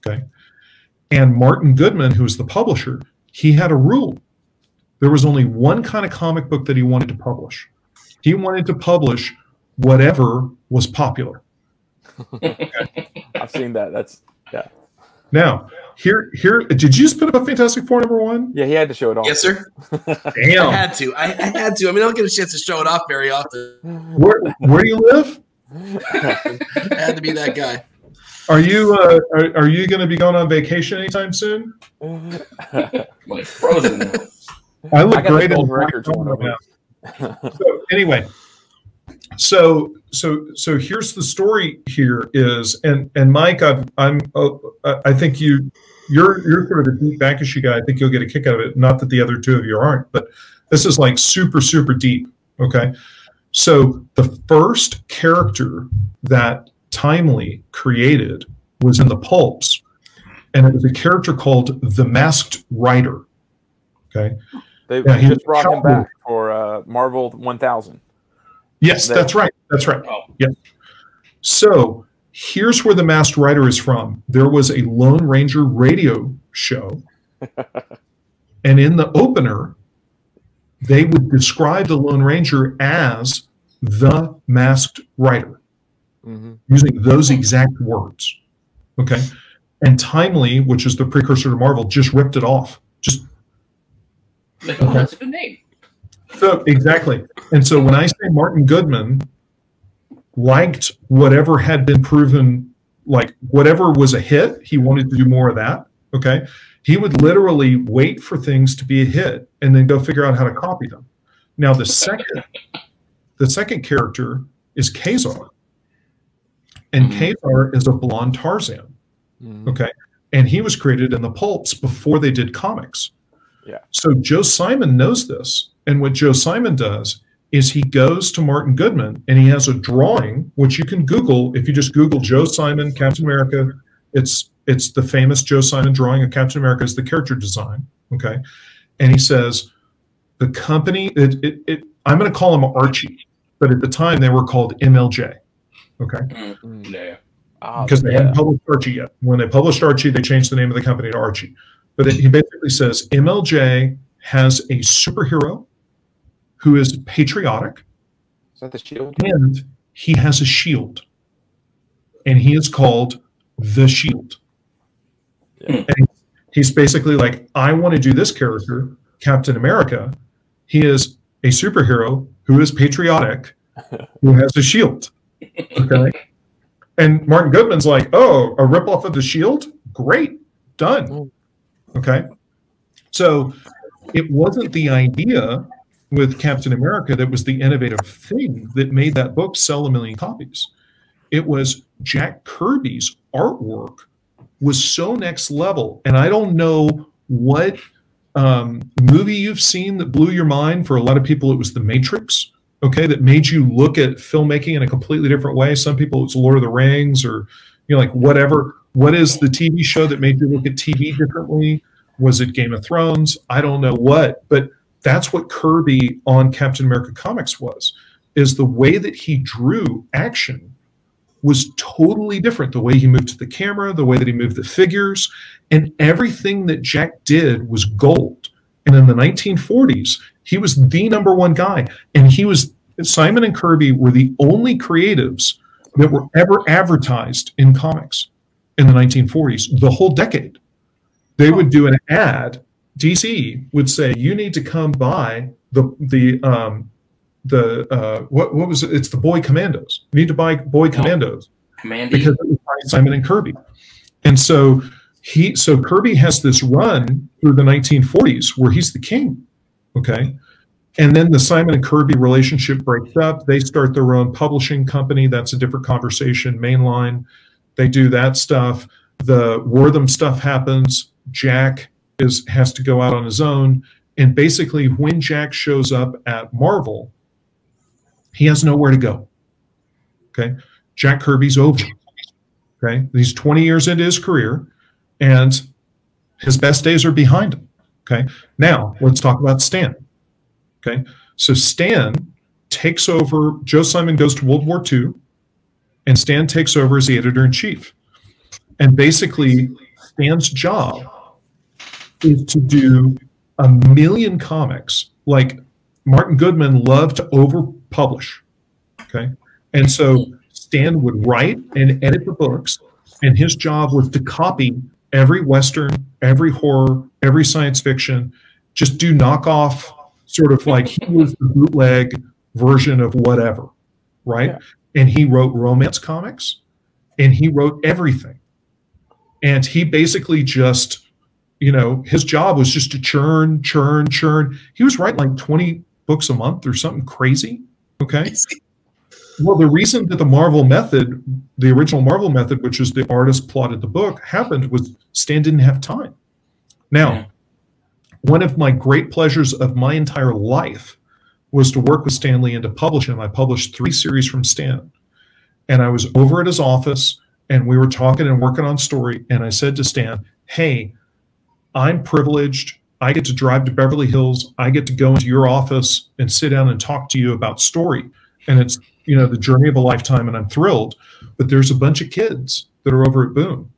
Okay. And Martin Goodman, who was the publisher, he had a rule. There was only one kind of comic book that he wanted to publish. He wanted to publish whatever was popular. I've seen that. That's yeah. Now, here, here, did you just put up a Fantastic Four number one? yeah. He had to show it off. Yes, sir. Damn, I had to. I, I had to. I mean, I don't get a chance to show it off very often. Where, where do you live? I had to be that guy. Are you, uh, are, are you going to be going on vacation anytime soon? Like frozen. I look I great in gold black records right now. So anyway so so so here's the story here is and and mike I've, i'm uh, i think you you're you're sort of a deep back issue guy. I think you'll get a kick out of it. Not that the other two of you aren't but this is like super super deep okay? So the first character that timely created was in the pulps and it was a character called the masked rider okay They Yeah, he just brought him cowboy. back for uh, Marvel 1000. yes That- that's right that's right Oh, So here's where the Masked Rider is from. There was a Lone Ranger radio show, and in the opener, they would describe the Lone Ranger as the Masked Rider hmm using those exact words. Okay. And Timely, which is the precursor to Marvel, just ripped it off. Just like, oh, that's a good name. So exactly. And so when I say Martin Goodman liked whatever had been proven, like whatever was a hit, he wanted to do more of that. Okay. He would literally wait for things to be a hit and then go figure out how to copy them. Now the second the second character is Ka-Zar. And Mhm. Ka-Zar is a blonde Tarzan. hmm Okay. And he was created in the pulps before they did comics. Yeah. So Joe Simon knows this. And what Joe Simon does is he goes to Martin Goodman and he has a drawing, which you can Google if you just Google Joe Simon Captain America. It's it's the famous Joe Simon drawing of Captain America as the character design. Okay, and he says the company. It, it, it I'm going to call him Archie, but at the time they were called MLJ. Okay, Mm, yeah. Oh, because they yeah. hadn't published Archie yet. When they published Archie, they changed the name of the company to Archie. But it, he basically says MLJ has a superhero who is patriotic Is that the shield? and he has a shield. And he is called the Shield. Yeah. And he's basically like, I want to do this character, Captain America. He is a superhero who is patriotic, who has a shield. Okay. and Martin Goodman's like, oh, a ripoff of the shield? Great. Done. Oh. Okay. So it wasn't the idea with Captain America that was the innovative thing that made that book sell a million copies. It was Jack Kirby's artwork was so next level. And I don't know what um, movie you've seen that blew your mind. For a lot of people, it was The Matrix, okay, that made you look at filmmaking in a completely different way. Some people, it's Lord of the Rings or, you know, like whatever. What is the TV show that made you look at TV differently? Was it Game of Thrones? I don't know what, but that's what Kirby on Captain America comics was, is the way that he drew action was totally different. The way he moved to the camera, the way that he moved the figures, and everything that Jack did was gold. And in the 1940s, he was the number one guy. And he was, Simon and Kirby were the only creatives that were ever advertised in comics in the 1940s, the whole decade. They would do an ad. DC would say, "You need to come buy the the um, the uh, what what was it? It's the Boy Commandos. You need to buy Boy Commandos Mandy. because it was by Simon and Kirby." And so he so Kirby has this run through the 1940s where he's the king. Okay. And then the Simon and Kirby relationship breaks up. They start their own publishing company. That's a different conversation. Mainline. They do that stuff. The Wertham stuff happens. Jack is has to go out on his own. And basically, when Jack shows up at Marvel, he has nowhere to go. Okay. Jack Kirby's over. Okay. He's 20 years into his career and his best days are behind him. Okay. Now let's talk about Stan. Okay. So Stan takes over, Joe Simon goes to World War II, and Stan takes over as the editor in chief. And basically, Stan's job is to do a million comics. Like Martin Goodman loved to overpublish. Okay. And so Stan would write and edit the books, and his job was to copy every Western, every horror, every science fiction, just do knockoff, sort of like he was the bootleg version of whatever, right? Yeah. And he wrote romance comics and he wrote everything. And he basically just, you know, his job was just to churn, churn, churn. He was writing like 20 books a month or something crazy. Okay. Well, the reason that the Marvel method, the original Marvel method, which is the artist plotted the book, happened was Stan didn't have time. Now, one of my great pleasures of my entire life was to work with Stan Lee and to publish him. I published three series from Stan. And I was over at his office and we were talking and working on story. And I said to Stan, Hey, I'm privileged. I get to drive to Beverly Hills. I get to go into your office and sit down and talk to you about story. And it's, you know, the journey of a lifetime. And I'm thrilled. But there's a bunch of kids that are over at Boom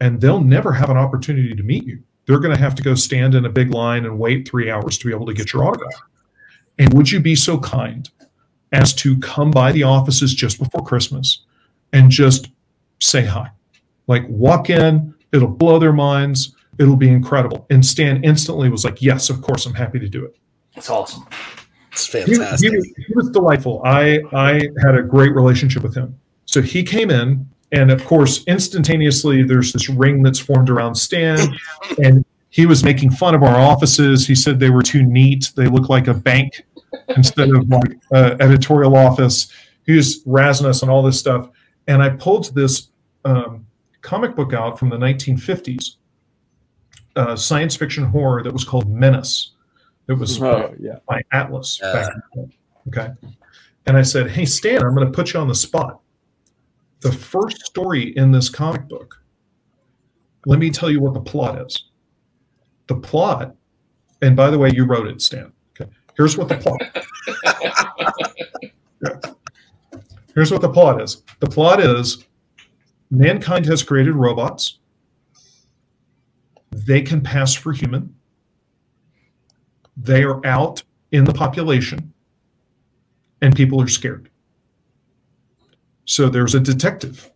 and they'll never have an opportunity to meet you. They're going to have to go stand in a big line and wait three hours to be able to get your autograph. And would you be so kind as to come by the offices just before Christmas and just say hi? Like walk in, it'll blow their minds, it'll be incredible. And Stan instantly was like, Yes, of course, I'm happy to do it. It's awesome. It's fantastic. he was, he was delightful. I I had a great relationship with him. So he came in, and of course, instantaneously, there's this ring that's formed around Stan, and he was making fun of our offices. He said they were too neat; they look like a bank instead of like an editorial office. He was razzing us and all this stuff. And I pulled this um, comic book out from the 1950s, uh, science fiction horror that was called Menace. It was Oh, yeah. by Atlas. Uh. back in the day. Okay. And I said, Hey, Stan, I'm going to put you on the spot. The first story in this comic book, let me tell you what the plot is. The plot, and by the way, you wrote it, Stan. Okay. Here's what the plot. yeah. Here's what the plot is. The plot is mankind has created robots. They can pass for human. They are out in the population and people are scared. So there's a detective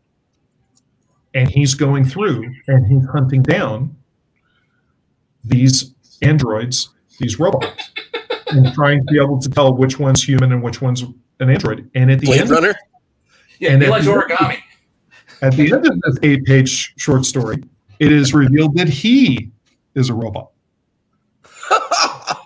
and he's going through and he's hunting down these androids, these robots, and trying to be able to tell which one's human and which one's an android. And at the Blade end, Runner. Yeah, And he if likes you- origami. at the end of this eight-page short story, it is revealed that he is a robot.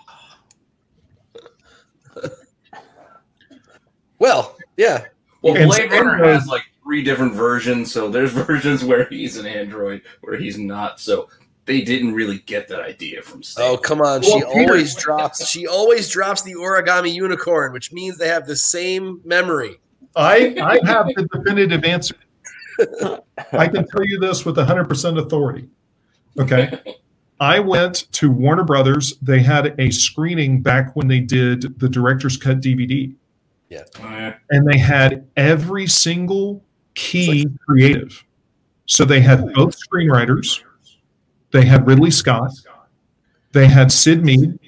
well, yeah. Well, And Blade Runner has like three different versions. So there's versions where he's an android, where he's not. So they didn't really get that idea from Stan. Oh, come on. She Peter- always drops. She always drops the origami unicorn, which means they have the same memory. I, I have the definitive answer. I can tell you this with 100% authority. Okay. I went to Warner Brothers. They had a screening back when they did the director's cut DVD, yeah. and they had every single key creative. So they had both screenwriters, they had Ridley Scott, they had Syd Mead,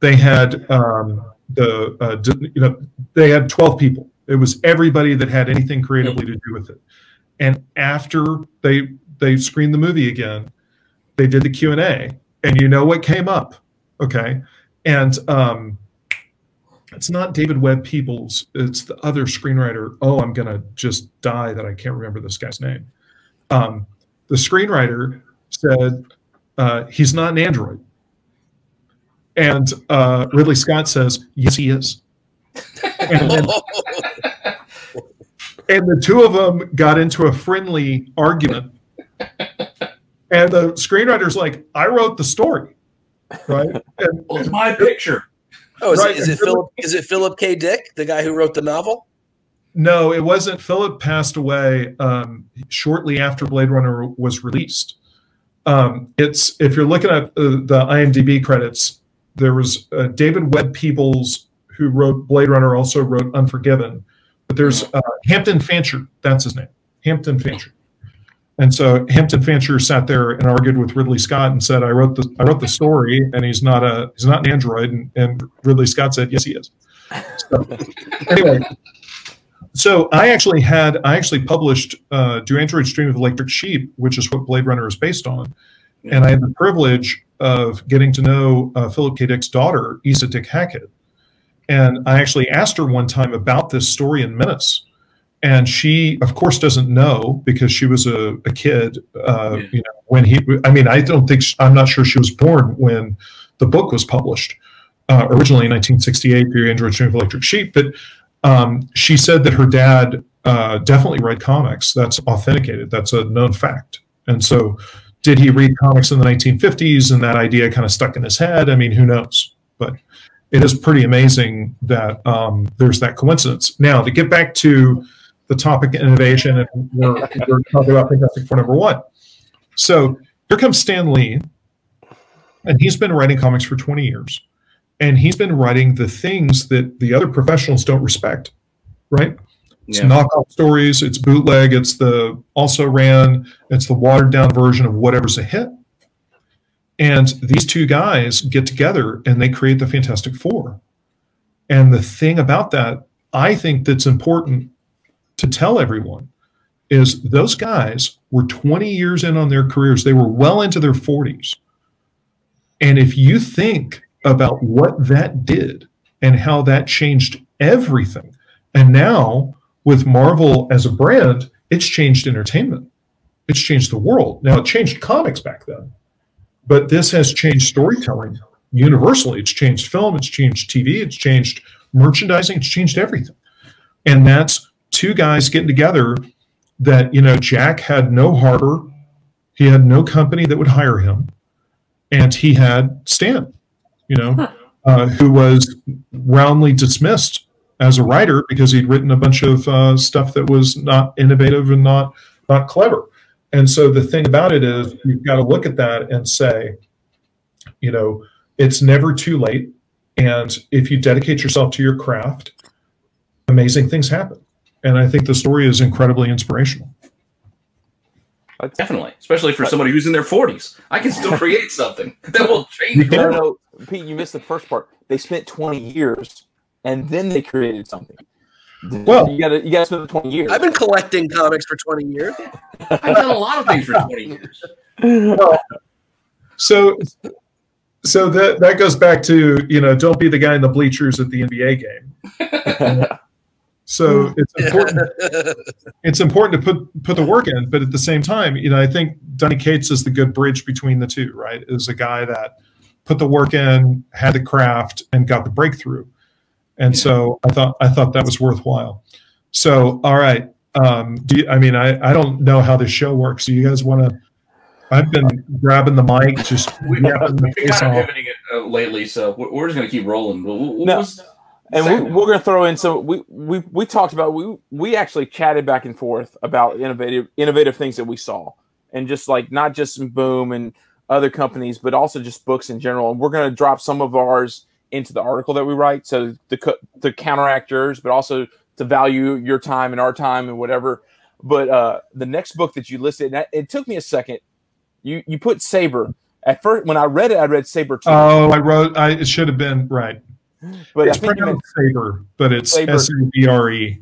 they had um, the uh, you know they had 12 people. It was everybody that had anything creatively to do with it. And after they they screened the movie again, they did the Q and A, and you know what came up, okay? And um, it's not David Webb Peoples; it's the other screenwriter. Oh, I'm gonna just die that I can't remember this guy's name. Um, the screenwriter said uh, he's not an android, and uh, Ridley Scott says yes, he is. And then and the two of them got into a friendly argument and the screenwriter's like i wrote the story right and Well, it's my picture. oh, is, Right. it, is it Philip? Is it Philip K. Dick, the guy who wrote the novel? no it wasn't philip passed away um, shortly after blade runner was released um, it's if you're looking at uh, the imdb credits there was uh, david webb peoples who wrote blade runner also wrote unforgiven but there's uh, hampton fancher that's his name hampton fancher and so Hampton Fancher sat there and argued with Ridley Scott and said, "I wrote the I wrote the story, and he's not a he's not an android." And, and Ridley Scott said, "Yes, he is." So, anyway, so I actually had I actually published uh, "Do Androids Dream of Electric Sheep," which is what Blade Runner is based on, and I had the privilege of getting to know uh, Philip K. Dick's daughter, Isa Dick Hackett, and I actually asked her one time about this story in minutes. And she of course doesn't know because she was a, a kid uh, Yeah. you know when he i mean i don't think she, i'm not sure she was born when the book was published uh, originally in 1968 through Androids Dream of electric sheep. But um, she said that her dad uh, definitely read comics that's authenticated that's a known fact. And so did he read comics in the 1950s and that idea kind of stuck in his head? I mean who knows? But it is pretty amazing that um, there's that coincidence. Now to get back to the topic of innovation, and we're, we're talking about Fantastic Four number one. So here comes Stan Lee, and he's been writing comics for 20 years, and he's been writing the things that the other professionals don't respect, right? It's Yeah. knockoff stories, it's bootleg, it's the also ran, it's the watered down version of whatever's a hit. And these two guys get together and they create the Fantastic Four. And the thing about that, I think that's important to tell everyone is those guys were 20 years in on their careers. They were well into their 40s. And if you think about what that did and how that changed everything, and now with Marvel as a brand, it's changed entertainment, it's changed the world. Now, it changed comics back then, but this has changed storytelling universally. It's changed film, it's changed TV, it's changed merchandising, it's changed everything. And that's two guys getting together that, you know, Jack had no harbor, he had no company that would hire him, and he had Stan, you know. uh, who was roundly dismissed as a writer because he'd written a bunch of uh, stuff that was not innovative and not not clever. And so the thing about it is you've got to look at that and say, you know, it's never too late. And if you dedicate yourself to your craft, amazing things happen. And I think the story is incredibly inspirational. Definitely, especially for somebody who's in their 40s. I can still create something that will change. No, no, Pete, you missed the first part. They spent 20 years and then they created something. Well, you gotta you gotta spend 20 years. I've been collecting comics for 20 years. I've done a lot of things for 20 years. so so that that goes back to you know don't be the guy in the bleachers at the NBA game. so it's important. It's important to put put the work in, but at the same time, you know, I think Donny Cates is the good bridge between the two. Right, is a guy that put the work in, had the craft, and got the breakthrough. And so I thought I thought that was worthwhile. So all right, um, do you, I mean I I don't know how this show works. Do you guys want to? I've been grabbing the mic, just we, have been kind of pivoting it uh, lately, so we're, we're just going to keep rolling. We'll, no. and we, we're going to throw in some. We we we talked about we we actually chatted back and forth about innovative innovative things that we saw, and just like not just Boom and other companies, but also just books in general. And we're going to drop some of ours into the article that we write, so to to counteract yours, but also to value your time and our time and whatever. But uh, the next book that you listed, it took me a second you you put Saber at first. When I read it, I read Saber too. Oh, I wrote. I it should have been right. But it's pronounced Saber, but it's S A B R E.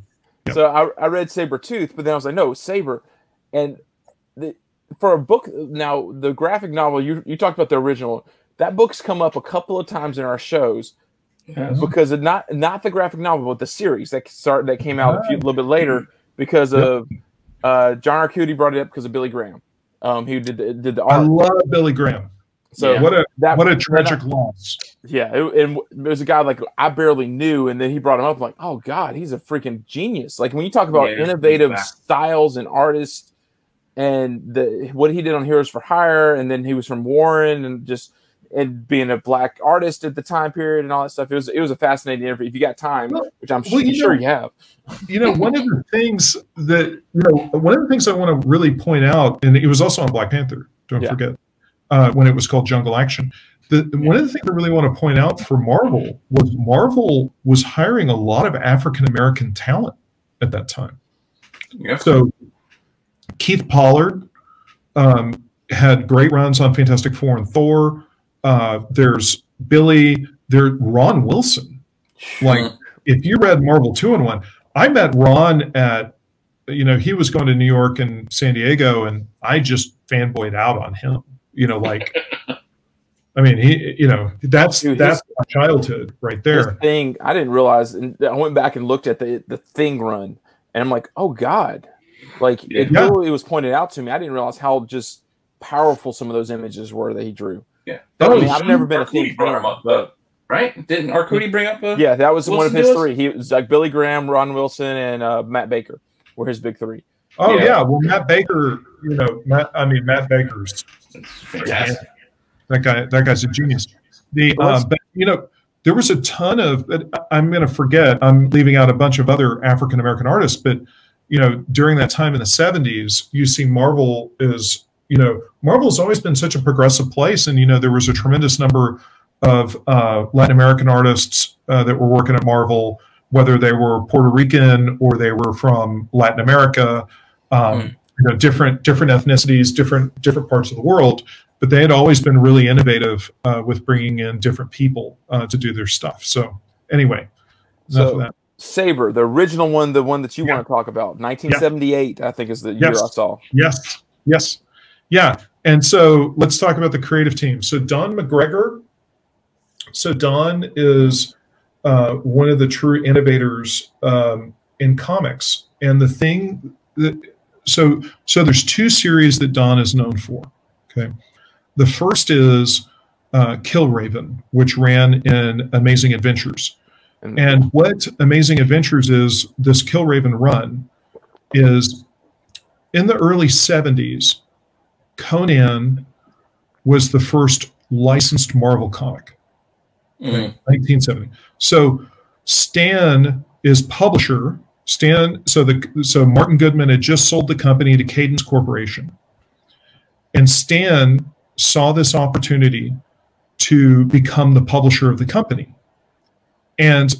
So I, I read Saber Tooth, but then I was like, no, Saber, and the, for a book now, the graphic novel you you talked about the original. That book's come up a couple of times in our shows yes. because of not not the graphic novel, but the series that start that came out a, few, a little bit later because yep. of uh, John Arcudi brought it up because of Billy Graham um, who did the, did the art. I love Billy Graham. So yeah. what a that, what a tragic loss. Yeah, it, and it was a guy like I barely knew, and then he brought him up. I'm like, oh god, he's a freaking genius. Like when you talk about yeah, innovative styles and artists, and the what he did on Heroes for Hire, and then he was from Warren, and just and being a black artist at the time period and all that stuff. It was it was a fascinating interview. If you got time, which I'm well, you sure you have. you know, one of the things that you know, one of the things I want to really point out, and it was also on Black Panther. Don't yeah. forget uh, when it was called Jungle Action. The, one of the things I really want to point out for Marvel was Marvel was hiring a lot of African American talent at that time. Yeah. So Keith Pollard um, had great runs on Fantastic Four and Thor. Uh, there's Billy. There, Ron Wilson. Like, if you read Marvel Two-in-One, I met Ron at, you know, he was going to New York and San Diego, and I just fanboyed out on him. You know, like, I mean, he, you know, that's Dude, that's my childhood right there. Thing I didn't realize, and I went back and looked at the the thing run, and I'm like, oh god, like it yeah. it was pointed out to me. I didn't realize how just powerful some of those images were that he drew. Yeah, that I mean, I've never been a thing brought him up, but right? Didn't Arcudi bring up? A, yeah, that was Wilson one of his three. He was like Billy Graham, Ron Wilson, and uh, Matt Baker were his big three. Oh yeah. yeah. well Matt Baker, you know, Matt. I mean Matt Baker's fantastic. That guy, that guy's a genius. The uh, but you know, there was a ton of. I'm going to forget. I'm leaving out a bunch of other African American artists, but you know, during that time in the 70s, you see Marvel is you know, Marvel's always been such a progressive place, and you know, there was a tremendous number of uh, Latin American artists uh, that were working at Marvel, whether they were Puerto Rican or they were from Latin America. Um, mm. You know, different different ethnicities, different different parts of the world, but they had always been really innovative uh, with bringing in different people uh, to do their stuff. So anyway, so, Sabre, the original one, the one that you yeah. want to talk about, 1978, yeah. I think is the yes. year I saw. Yes, yes. Yeah. And so let's talk about the creative team. So Don McGregor. So Don is uh, one of the true innovators um, in comics. And the thing that so so there's two series that Don is known for. Okay. The first is uh, Killraven, which ran in Amazing Adventures. And what Amazing Adventures is, this Killraven run is in the early 70s, Conan was the first licensed Marvel comic. Mm-hmm. Okay, 1970. So Stan is publisher. Stan, so the so Martin Goodman had just sold the company to Cadence Corporation, and Stan saw this opportunity to become the publisher of the company. And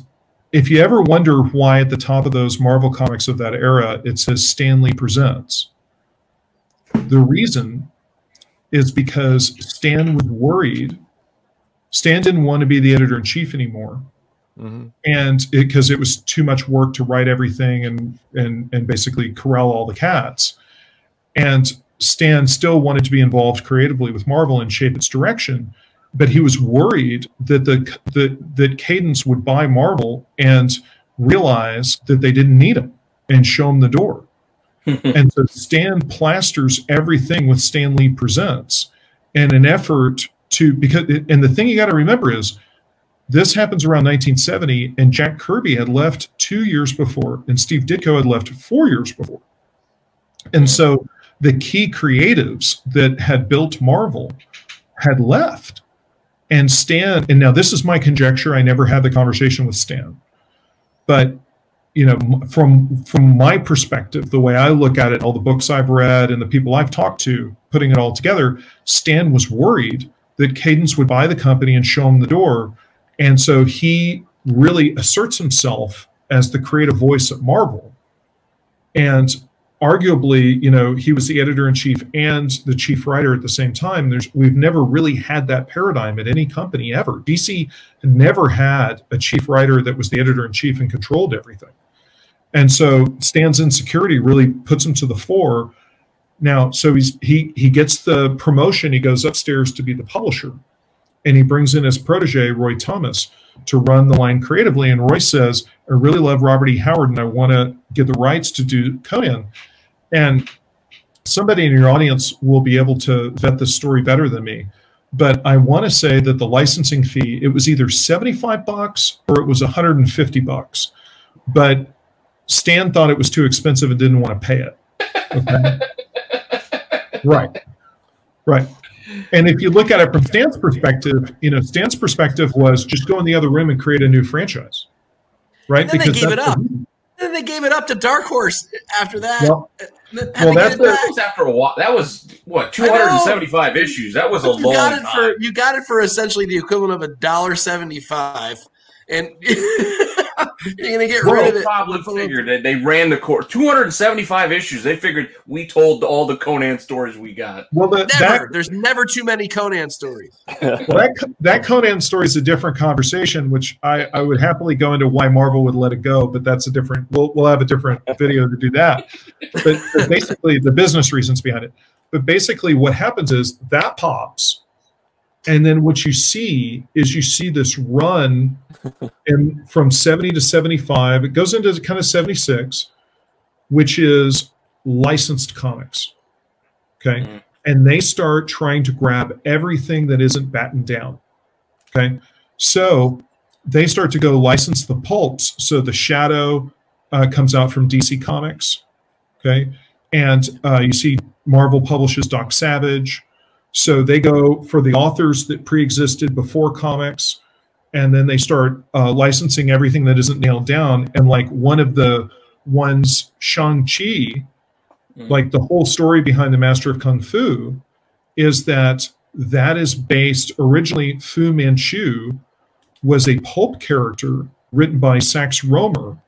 if you ever wonder why at the top of those Marvel comics of that era it says Stan Lee presents, the reason is because Stan was worried. Stan didn't want to be the editor in chief anymore Mm-hmm. and because it, was too much work to write everything and and and basically corral all the cats and stan still wanted to be involved creatively with marvel and shape its direction but he was worried that the that that cadence would buy marvel and realize that they didn't need him and show him the door and so stan plasters everything with stan lee presents in an effort to because and the thing you got to remember is this happens around 1970, and Jack Kirby had left two years before, and Steve Ditko had left four years before. And so the key creatives that had built Marvel had left. And Stan, and now this is my conjecture. I never had the conversation with Stan, but you know, from from my perspective, the way I look at it, all the books I've read and the people I've talked to, putting it all together, Stan was worried that Cadence would buy the company and show him the door and so he really asserts himself as the creative voice at Marvel. And arguably, you know, he was the editor in chief and the chief writer at the same time. There's we've never really had that paradigm at any company ever. DC never had a chief writer that was the editor in chief and controlled everything. And so Stan's insecurity really puts him to the fore. Now, so he's he he gets the promotion, he goes upstairs to be the publisher and he brings in his protege Roy Thomas to run the line creatively. And Roy says, "I really love Robert E. Howard, and I want to get the rights to do Conan." And somebody in your audience will be able to vet this story better than me. But I want to say that the licensing fee it was either seventy five bucks or it was one hundred and fifty bucks. But Stan thought it was too expensive and didn't want to pay it. Okay. right. Right. And if you look at it from Stan's perspective, you know, Stan's perspective was just go in the other room and create a new franchise, right? And then because they gave it up. The, then they gave it up to Dark Horse after that. Well, uh, well that's that was after a while. That was what 275 issues. That was but a long got it time. For, you got it for essentially the equivalent of a dollar seventy-five, and You're gonna get rid of it. Probably figured that they ran the court 275 issues. They figured we told all the Conan stories we got. Well, the, never. That, There's never too many Conan stories. well, that that Conan story is a different conversation, which I, I would happily go into why Marvel would let it go, but that's a different. We'll we'll have a different video to do that. But, but basically, the business reasons behind it. But basically, what happens is that pops and then what you see is you see this run and from 70 to 75 it goes into kind of 76 which is licensed comics. Okay? Mm-hmm. and they start trying to grab everything that isn't battened down. Okay? So they start to go license the pulps. So the shadow uh, comes out from dc comics. Okay? And uh, you see marvel publishes doc savage so they go for the authors that pre-existed before comics, and then they start uh, licensing everything that isn't nailed down. And like one of the ones, Shang Chi, mm. like the whole story behind the Master of Kung Fu, is that that is based originally. Fu Manchu was a pulp character written by Sax Rohmer,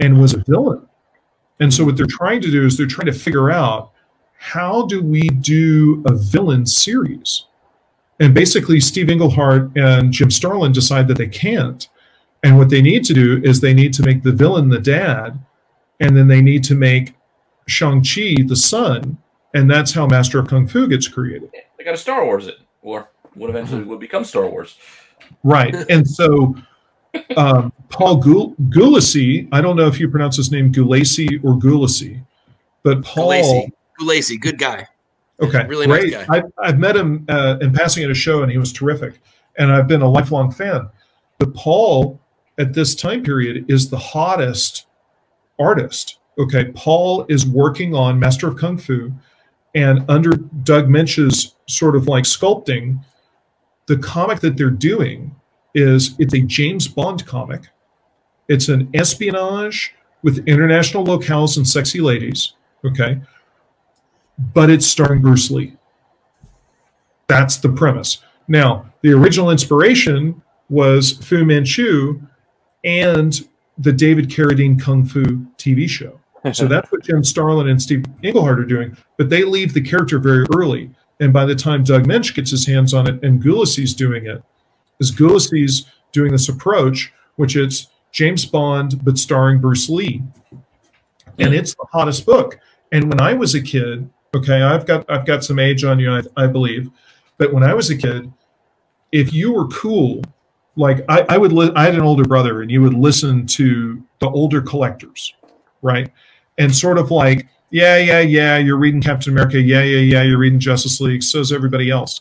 and was a villain. And so what they're trying to do is they're trying to figure out how do we do a villain series? And basically, Steve Englehart and Jim Starlin decide that they can't. And what they need to do is they need to make the villain the dad, and then they need to make Shang-Chi the son, and that's how Master of Kung Fu gets created. They got to Star Wars it, or what eventually would become Star Wars. Right. And so um, Paul Gulacy, I don't know if you pronounce his name Gulacy or Gulacy, but Paul. Gulacy. Lacey, good guy. Okay, really great. nice guy. I've, I've met him uh, in passing at a show, and he was terrific. And I've been a lifelong fan. But Paul, at this time period, is the hottest artist. Okay, Paul is working on Master of Kung Fu, and under Doug Moench's sort of like sculpting, the comic that they're doing is it's a James Bond comic. It's an espionage with international locales and sexy ladies. Okay. But it's starring Bruce Lee. That's the premise. Now, the original inspiration was Fu Manchu and the David Carradine Kung Fu TV show. So that's what Jim Starlin and Steve Englehart are doing. But they leave the character very early. And by the time Doug Moench gets his hands on it and Gulacy's doing it, is Gulacy's doing this approach, which is James Bond, but starring Bruce Lee. And it's the hottest book. And when I was a kid, okay, I've got I've got some age on you, I, I believe, but when I was a kid, if you were cool, like I, I would, li- I had an older brother, and you would listen to the older collectors, right? And sort of like, yeah, yeah, yeah, you're reading Captain America, yeah, yeah, yeah, you're reading Justice League, so is everybody else.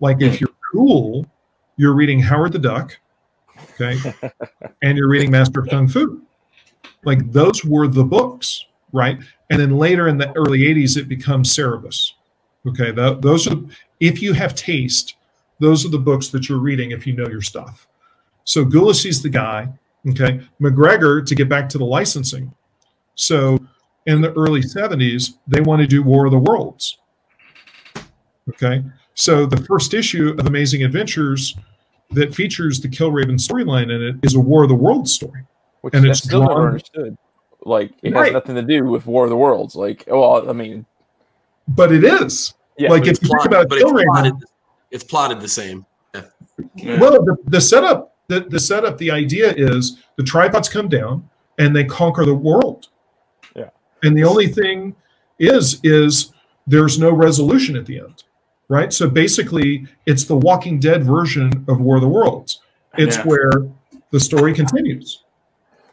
Like if you're cool, you're reading Howard the Duck, okay, and you're reading Master of Kung Fu. Like those were the books, right? And then later in the early 80s, it becomes Cerebus. Okay, that, those are, if you have taste, those are the books that you're reading if you know your stuff. So Gulacy's the guy. Okay, McGregor, to get back to the licensing. So in the early 70s, they want to do War of the Worlds. Okay, so the first issue of Amazing Adventures that features the Killraven storyline in it is a War of the Worlds story. Which And it's still drawn- understood. Like it Right. has nothing to do with War of the Worlds. Like, well, I mean, But it is. yeah, like if It's you think plotted- about but it's Killraven, plotted, it's plotted the same. Yeah. Well, the, the setup, the, the setup, the idea is the tripods come down and they conquer the world. Yeah. And the only thing is, is there's no resolution at the end, right? So basically, it's the Walking Dead version of War of the Worlds. It's Yeah. where the story continues.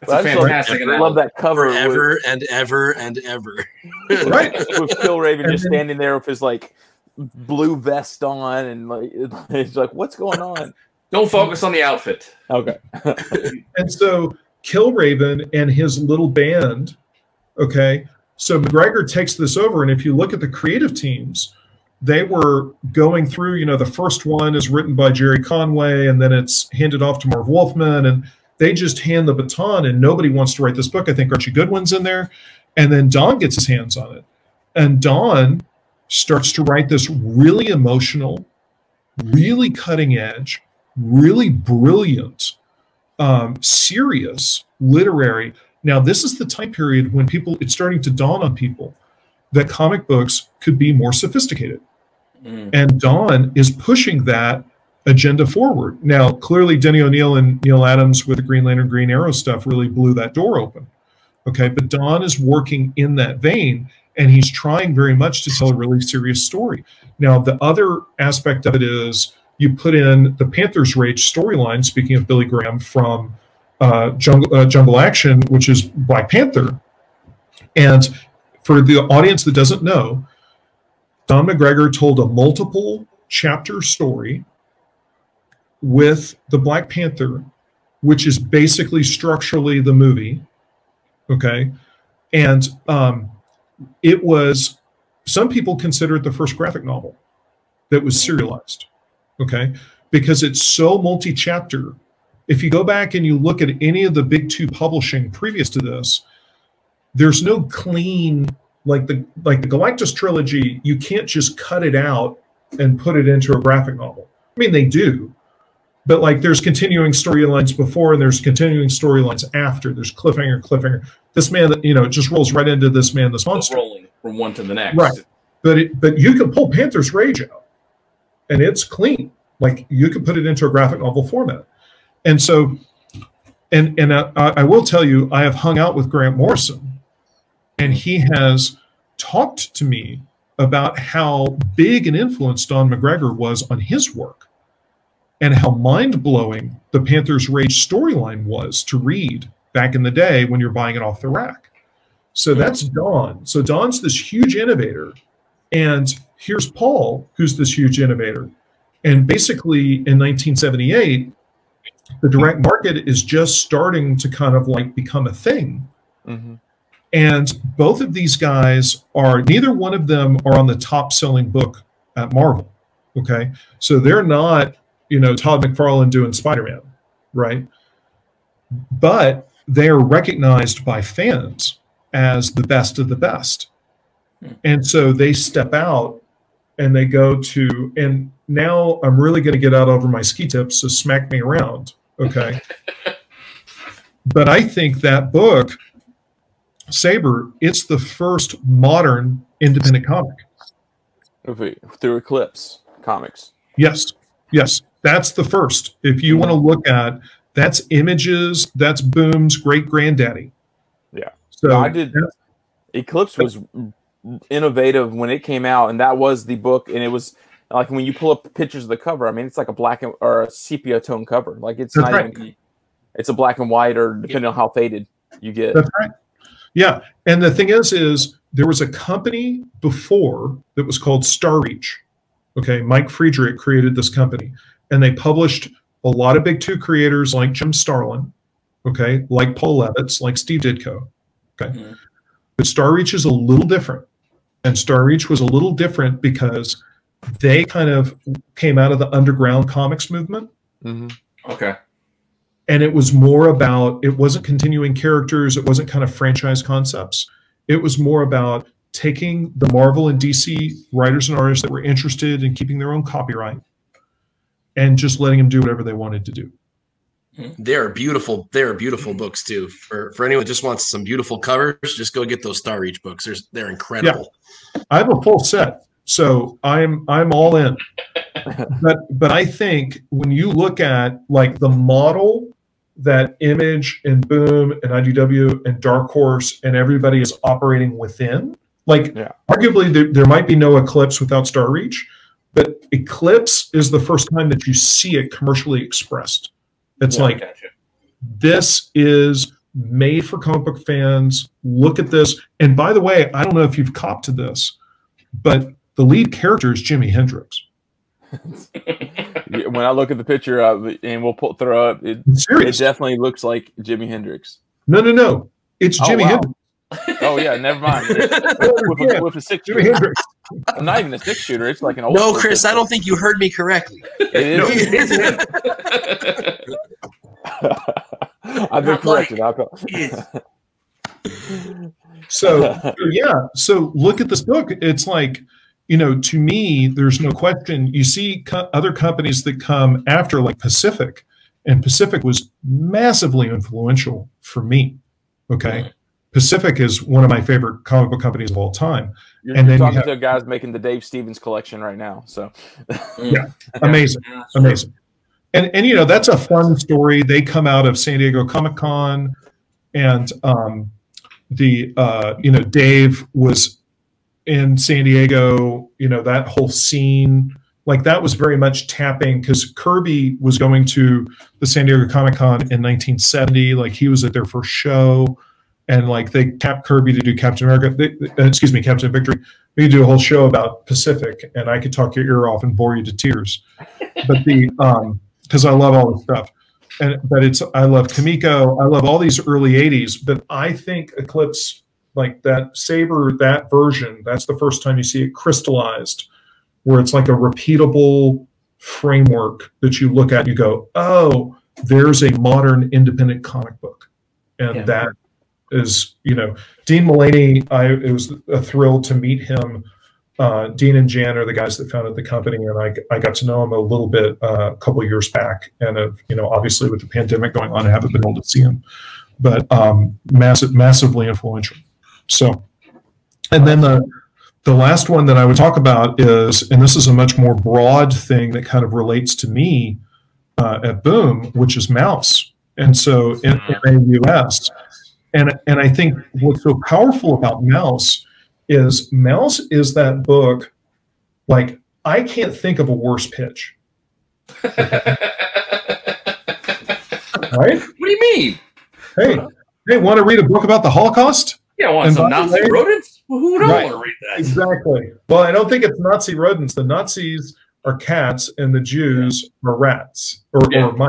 That's a I just love- fantastic I love that cover with, and ever and ever. Right. with Killraven And just standing there with his like blue vest on, and like it's like, what's going on? Don't focus on the outfit. Okay, And so Killraven and his little band, okay. So McGregor takes this over, and if you look at the creative teams, they were going through. You know, the first one is written by Gerry Conway, and then it's handed off to Marv Wolfman, and they just hand the baton, and nobody wants to write this book. I think Archie Goodwin's in there, and then Don gets his hands on it, and Don starts to write this really emotional, really cutting edge, really brilliant um, serious literary. Now, this is the time period when people, it's starting to dawn on people that comic books could be more sophisticated. Mm. And Don is pushing that agenda forward. Now, clearly, Denny O'Neil and Neal Adams with the Green Lantern, Green Arrow stuff really blew that door open. Okay, but Don is working in that vein and he's trying very much to tell a really serious story. Now, the other aspect of it is you put in the Panthers Rage storyline, speaking of Billy Graham from uh, Jungle, uh, Jungle Action, which is Black Panther. And for the audience that doesn't know, Don McGregor told a multiple chapter story with the Black Panther, which is basically structurally the movie. Okay. And um, it was, some people consider it the first graphic novel that was serialized. Okay. Because it's so multi chapter. If you go back and you look at any of the big two publishing previous to this, there's no clean like the like the Galactus trilogy, you can't just cut it out and put it into a graphic novel. I mean, they do, but like there's continuing storylines before and there's continuing storylines after. There's cliffhanger, cliffhanger. This man, that you know, just rolls right into this man, this monster. rolling from one to the next. Right. But it, but you can pull Panther's Rage out, and it's clean. Like you can put it into a graphic novel format, and so, and and I, I will tell you, I have hung out with Grant Morrison, and he has talked to me about how big an influence Don McGregor was on his work, and how mind blowing the Panther's Rage storyline was to read back in the day when you're buying it off the rack. So that's Don. So Don's this huge innovator. And here's Paul, who's this huge innovator. And basically in 1978, the direct market is just starting to kind of like become a thing. hmm And both of these guys are, neither one of them are on the top selling book at Marvel. Okay. So they're not you know Todd McFarlane doing Spider-Man, right? But they are recognized by fans as the best of the best. Hmm. And so they step out and they go to and now I'm really going to get out over my ski tips, so smack me around, okay? but I think that book Sabre, it's the first modern independent comic. through Eclipse Comics. Yes, yes, that's the first. If you want to look at that's images, that's Boom's great granddaddy. Yeah. So No, I did. that's- Eclipse was innovative when it came out, and that was the book. And it was like when you pull up pictures of the cover. I mean, it's like a black and or a sepia tone cover. Like it's That's not right. even. It's a black and white, or depending on how faded you get. That's right. Yeah, and the thing is, is there was a company before that was called Starreach. Okay, Mike Friedrich created this company, and they published a lot of big two creators like Jim Starlin, okay, like Paul Levitz, like Steve Ditko. Okay, Mhm. but Starreach is a little different, and Starreach was a little different because they kind of came out of the underground comics movement Mhm. Okay. and it was more about it wasn't continuing characters it wasn't kind of franchise concepts it was more about taking the marvel and dc writers and artists that were interested in keeping their own copyright and just letting them do whatever they wanted to do They're beautiful. They're beautiful books too. For for anyone who just wants some beautiful covers, just go get those Star Reach books. There's they're incredible. i have a full set so i'm i'm all in but but i think when you look at like the model that image and boom and idw and dark horse and everybody is operating within like Yeah. arguably there, there might be no eclipse without star reach but eclipse is the first time that you see it commercially expressed it's Yeah, like gotcha. this is made for comic book fans. Look at this. And by the way, I don't know if you've copped to this, but the lead character is Jimi Hendrix. When I look at the picture of it, and we'll pull, throw up, it, it definitely looks like Jimi Hendrix. No, no, no. It's Oh, Jimi wow. Hendrix. Oh yeah, never mind. with, Yeah, a, with a six Jimi shooter, Hendrix. not even a six shooter. It's like an old. No, school Chris, I don't think you heard me correctly. It is. I've been Not like- corrected. I'll. So, so yeah. So look at this book. It's like, you know, to me, there's no question. You see co- other companies that come after, like Pacific, and Pacific was massively influential for me. Okay. Pacific is one of my favorite comic book companies of all time. You're, And you're then you talking have- to guys making the Dave Stevens collection right now. So Yeah. Amazing. Yeah, Amazing. And and you know that's a fun story. They come out of San Diego Comic Con, and um, the uh, you know Dave was in San Diego. You know that whole scene, like that was very much tapping because Kirby was going to the San Diego Comic Con in 1970. Like he was at their first show, and like they tapped Kirby to do Captain America. They, uh, excuse me, Captain Victory. We could do a whole show about Pacific, and I could talk your ear off and bore you to tears but the um because I love all this stuff. And but it's I love Comico, I love all these early 80s, but I think Eclipse like that Sabre that version, that's the first time you see it crystallized where it's like a repeatable framework that you look at and you go, "Oh, there's a modern independent comic book." And Yeah. that is, you know, Dean Mullaney, I it was a thrill to meet him uh, Dean and Jan are the guys that founded the company, and I, I got to know him a little bit uh, a couple years back. And uh, you know, obviously with the pandemic going on, I haven't been able to see him, but um, massive, massively influential. So, and then the the last one that I would talk about is, and this is a much more broad thing that kind of relates to me uh, at Boom, which is Maus. And so in, in AUS, and and I think what's so powerful about Maus is Maus is that book. Like I can't think of a worse pitch, right? What do you mean? Hey, hey, want to read a book about the Holocaust? Yeah, want And some Nazi way- rodents? Well, who don't Right. want to read that? Exactly. Well, I don't think it's Nazi rodents. The Nazis are cats, and the Jews are rats or, Yeah. or mice.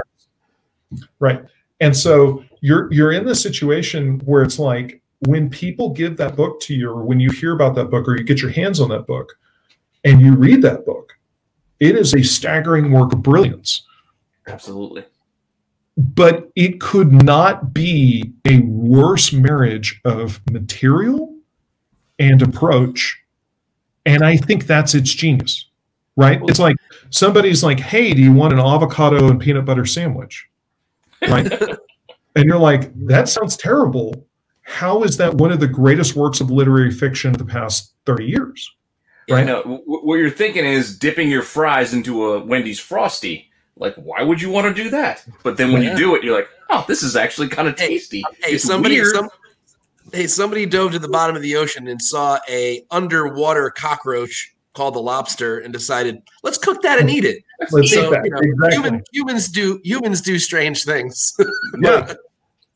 Right. And so you're you're in this situation where it's like when people give that book to you, or when you hear about that book, or you get your hands on that book, and you read that book, it is a staggering work of brilliance. Absolutely. But it could not be a worse marriage of material and approach. And I think that's its genius, right? It's like somebody's like, hey, do you want an avocado and peanut butter sandwich? Right. and you're like, that sounds terrible. How is that one of the greatest works of literary fiction of the past 30 years? Right. No, what you're thinking is dipping your fries into a Wendy's Frosty. Like, why would you want to do that? But then when yeah. you do it, you're like, oh, this is actually kind of tasty. Hey, hey somebody, some, hey, somebody dove to the bottom of the ocean and saw a underwater cockroach called the lobster and decided, let's cook that and eat it. Let's so, You know, exactly. human, humans do humans do strange things. yeah.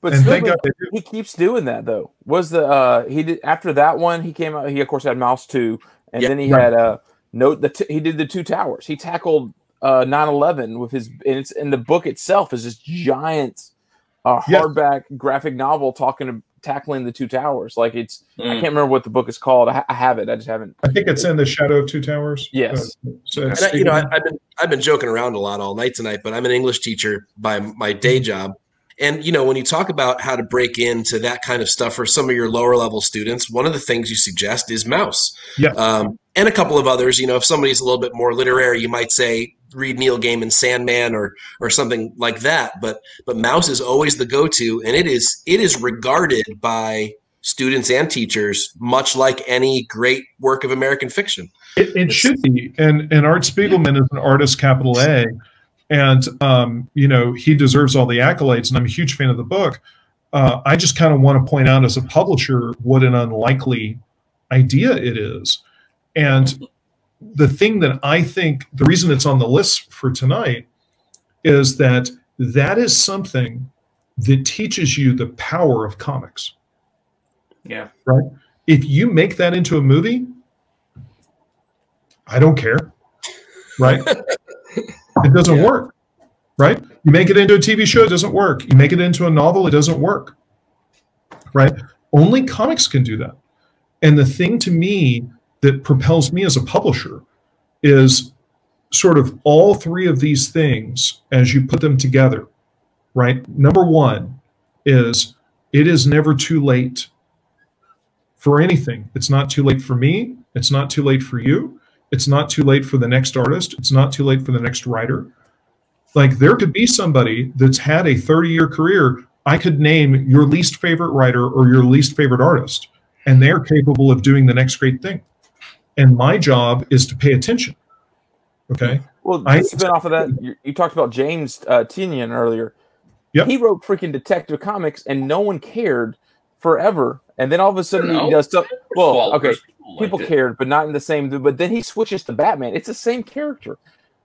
But still, he keeps doing that though. Was the uh he did after that one he came out he of course had Maus 2 and then he had uh note the he did the two towers. He tackled uh 9/11 with his and it's in the book itself is this giant uh hardback graphic novel talking tackling the two towers. Like it's, mm. I can't remember what the book is called. I, ha- I, have it. I just haven't. I think it's in the Shadow of Two Towers. Yes. Uh, so I, you know, I, have been I've been joking around a lot all night tonight, but I'm an English teacher by my day mm. job. And you know, when you talk about how to break into that kind of stuff for some of your lower level students, one of the things you suggest is Maus. Yeah. Um, and a couple of others. You know, if somebody's a little bit more literary, you might say read Neil Gaiman's Sandman or or something like that. But but Maus is always the go to, and it is it is regarded by students and teachers much like any great work of American fiction. It, it should be, and and Art Spiegelman is an artist, capital A, and um, you know he deserves all the accolades, and I'm a huge fan of the book. Uh, I just kind of want to point out as a publisher what an unlikely idea it is. And the thing that I think the reason it's on the list for tonight is that that is something that teaches you the power of comics. Yeah. Right. If you make that into a movie, I don't care. Right. it doesn't yeah. work. Right. You make it into a TV show, it doesn't work. You make it into a novel, it doesn't work. Right. Only comics can do that. And the thing to me that propels me as a publisher is sort of all three of these things as you put them together, right? Number one is it is never too late for anything. It's not too late for me. It's not too late for you. It's not too late for the next artist. It's not too late for the next writer. Like there could be somebody that's had a 30 year career. I could name your least favorite writer or your least favorite artist, and they're capable of doing the next great thing and my job is to pay attention. Okay. Well, I spin off of that, you, you talked about James uh, Tynion earlier. Yep. He wrote freaking Detective Comics, and no one cared forever. And then all of a sudden he does stuff. Well, okay, people cared, but not in the same. But then he switches to Batman. It's the same character,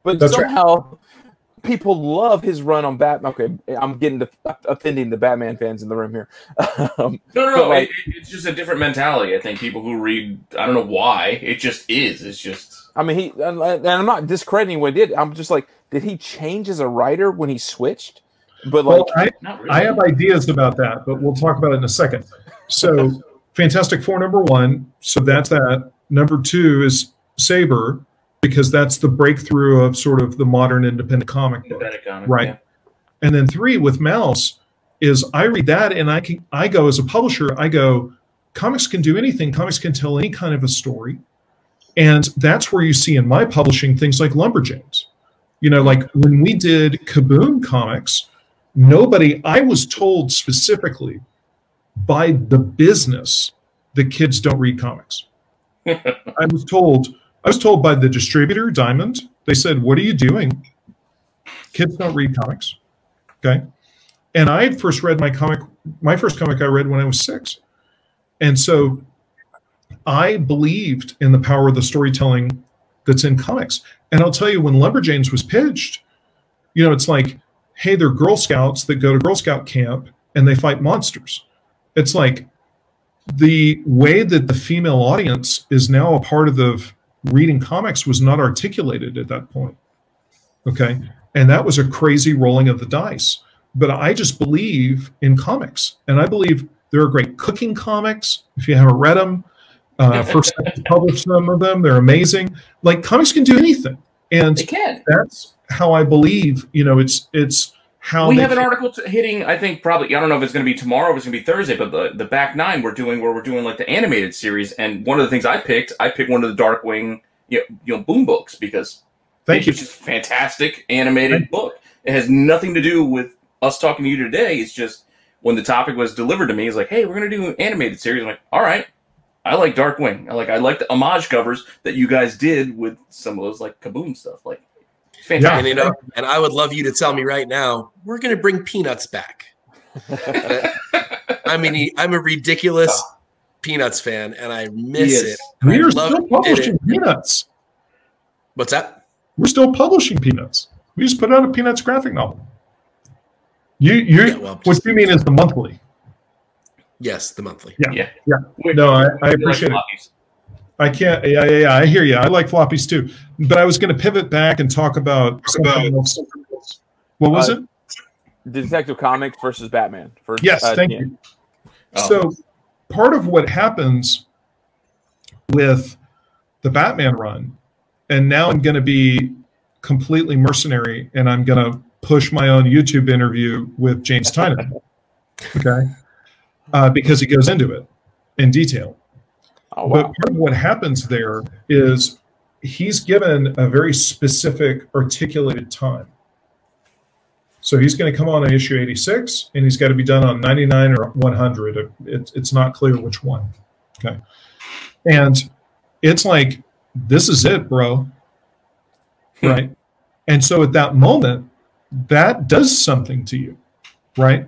but That's somehow right people love his run on Batman. Okay, I'm getting to offending the Batman fans in the room here. um, no, no, no. Like, it, it's just a different mentality. I think people who read, I don't know why, it just is. It's just. I mean, he and I'm not discrediting what he did. I'm just like, did he change as a writer when he switched? But like, well, I, really. I have ideas about that, but we'll talk about it in a second. So, Fantastic Four number one. So that's that. Number two is Sabre because that's the breakthrough of sort of the modern independent comic independent comic, right? Yeah. And then three with Maus is I read that and I can I go as a publisher I go comics can do anything. Comics can tell any kind of a story. And that's where you see in my publishing things like lumberjanes. You know like when we did kaboom comics nobody i was told specifically by the business that kids don't read comics. I was told I was told by the distributor, Diamond, they said, What are you doing? Kids don't read comics. Okay. And I had first read my comic, my first comic I read when I was six. And so I believed in the power of the storytelling that's in comics. And I'll tell you, when Lumberjanes was pitched, you know, it's like, hey, they're Girl Scouts that go to Girl Scout camp and they fight monsters. It's like the way that the female audience is now a part of the reading comics was not articulated at that point. Okay. And that was a crazy rolling of the dice. But I just believe in comics. And I believe there are great cooking comics. If you haven't read them, uh, first published some of them, they're amazing. Like comics can do anything. and that's how I believe. You know, it's it's how we have an article t- hitting. I think probably. I don't know if it's going to be tomorrow. If it's going to be Thursday, but the the back nine we're doing where we're doing like the animated series. And one of the things I picked, I picked one of the Darkwing, you know, you know boom books because Thank you. it's just fantastic animated book. It has nothing to do with us talking to you today. It's just when the topic was delivered to me, it's like, hey, we're going to do an animated series. I'm like, all right. I like Darkwing. I like I like the homage covers that you guys did with some of those like kaboom stuff. Like, fantastic. And you know, and I would love you to tell me right now, we're going to bring Peanuts back. I mean, he- I'm a ridiculous Peanuts fan, and I miss it. We I are love still it. publishing Peanuts. What's that? We're still publishing Peanuts. We just put out a Peanuts graphic novel. You you Yeah, well, what just- you mean is the monthly? Yes, the monthly. Yeah. yeah No, I, I appreciate it. I can't. Yeah, yeah, yeah. I hear you. I like floppies too. But I was going to pivot back and talk about something else. What was Uh, it? Detective Comics versus Batman. Yes, uh, thank TN. you. Oh. So, part of what happens with the Batman run, and now I'm going to be completely mercenary, and I'm going to push my own YouTube interview with James Tynion. okay, uh, because he goes into it in detail. Oh But part of what happens there is he's given a very specific, articulated time. So he's going to come on at issue 86, and he's got to be done on 99 or 100. It, it's not clear which one. Okay. And it's like, this is it, bro. Hmm. right. And so at that moment, that does something to you. Right.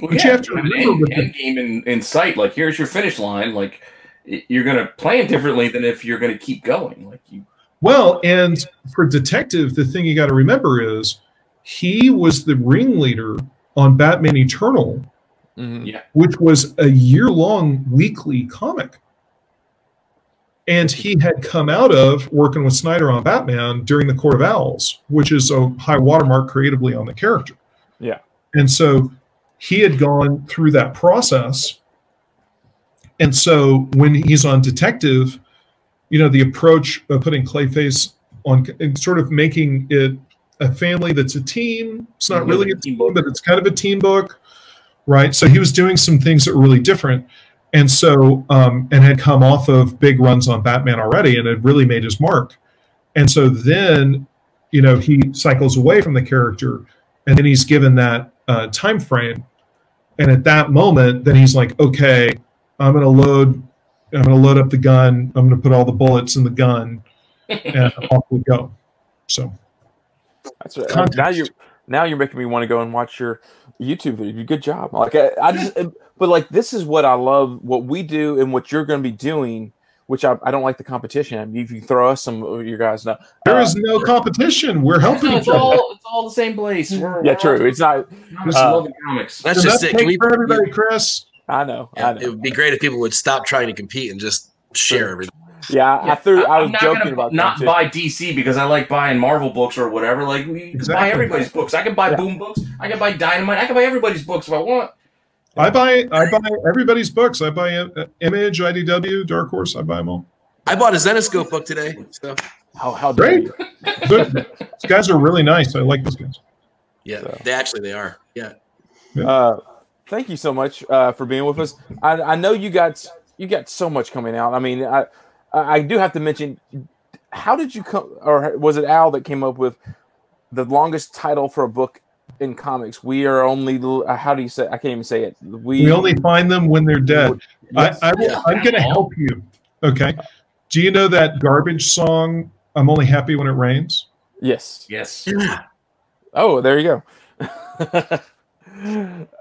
Well, But yeah, you have to have an remember end, with the- end game in, in sight. Like, here's your finish line. Like, you're going to plan differently than if you're going to keep going. Like, you. Well, and for detective, the thing you got to remember is he was the ringleader on Batman Eternal, Mhm. which was a year-long weekly comic. And he had come out of working with Snyder on Batman during the Court of Owls, which is a high watermark creatively on the character. Yeah. And so he had gone through that process. And so when he's on detective, you know, the approach of putting Clayface on and sort of making it a family that's a team. It's not Mhm. really a Team team, book. but it's kind of a team book, right? So he was doing some things that were really different. And so, um, and had come off of big runs on Batman already and had really made his mark. And so then, you know, he cycles away from the character and then he's given that uh, time frame. And at that moment, then he's like, okay, I'm going to load, I'm going to load up the gun. I'm going to put all the bullets in the gun and off we go. So That's right. Context. Now you're now you're making me want to go and watch your YouTube video. Good job. Like I, I just, but like this is what I love. What we do and what you're going to be doing. Which I, I don't like the competition. I mean, if you throw us some of your guys know. there Uh, is no competition. We're helping No, each it's other. all it's all the same place. We're, Yeah, we're true. all It's not. just uh, loving comics. That's So just that's it. Can we? for everybody, Chris. I know. Yeah, I it would be great if people would stop trying to compete and just share everything. Yeah, I threw. I was am joking gonna about not that. buy DC because I like buying Marvel books or whatever. Like we can buy everybody's books. I can buy Yeah. Boom books. I can buy Dynamite. I can buy everybody's books if I want. I buy I buy everybody's books. I buy uh, Image, IDW, Dark Horse. I buy them all. I bought a Zenescope book today. So How how Great. These guys are really nice. I like these guys. yeah, So. they actually they are. Yeah. Uh, thank you so much uh, for being with us. I, I know you got you got so much coming out. I mean, I I I do have to mention, how did you come, or was it Al that came up with the longest title for a book in comics? We are only. uh, How do you say? I can't even say it. We, We only find them when they're dead. Yes. I, I, I'm going to help you. Okay. Do you know that garbage song? I'm only happy when it rains. yes. Yes. Yeah. Oh, there you go.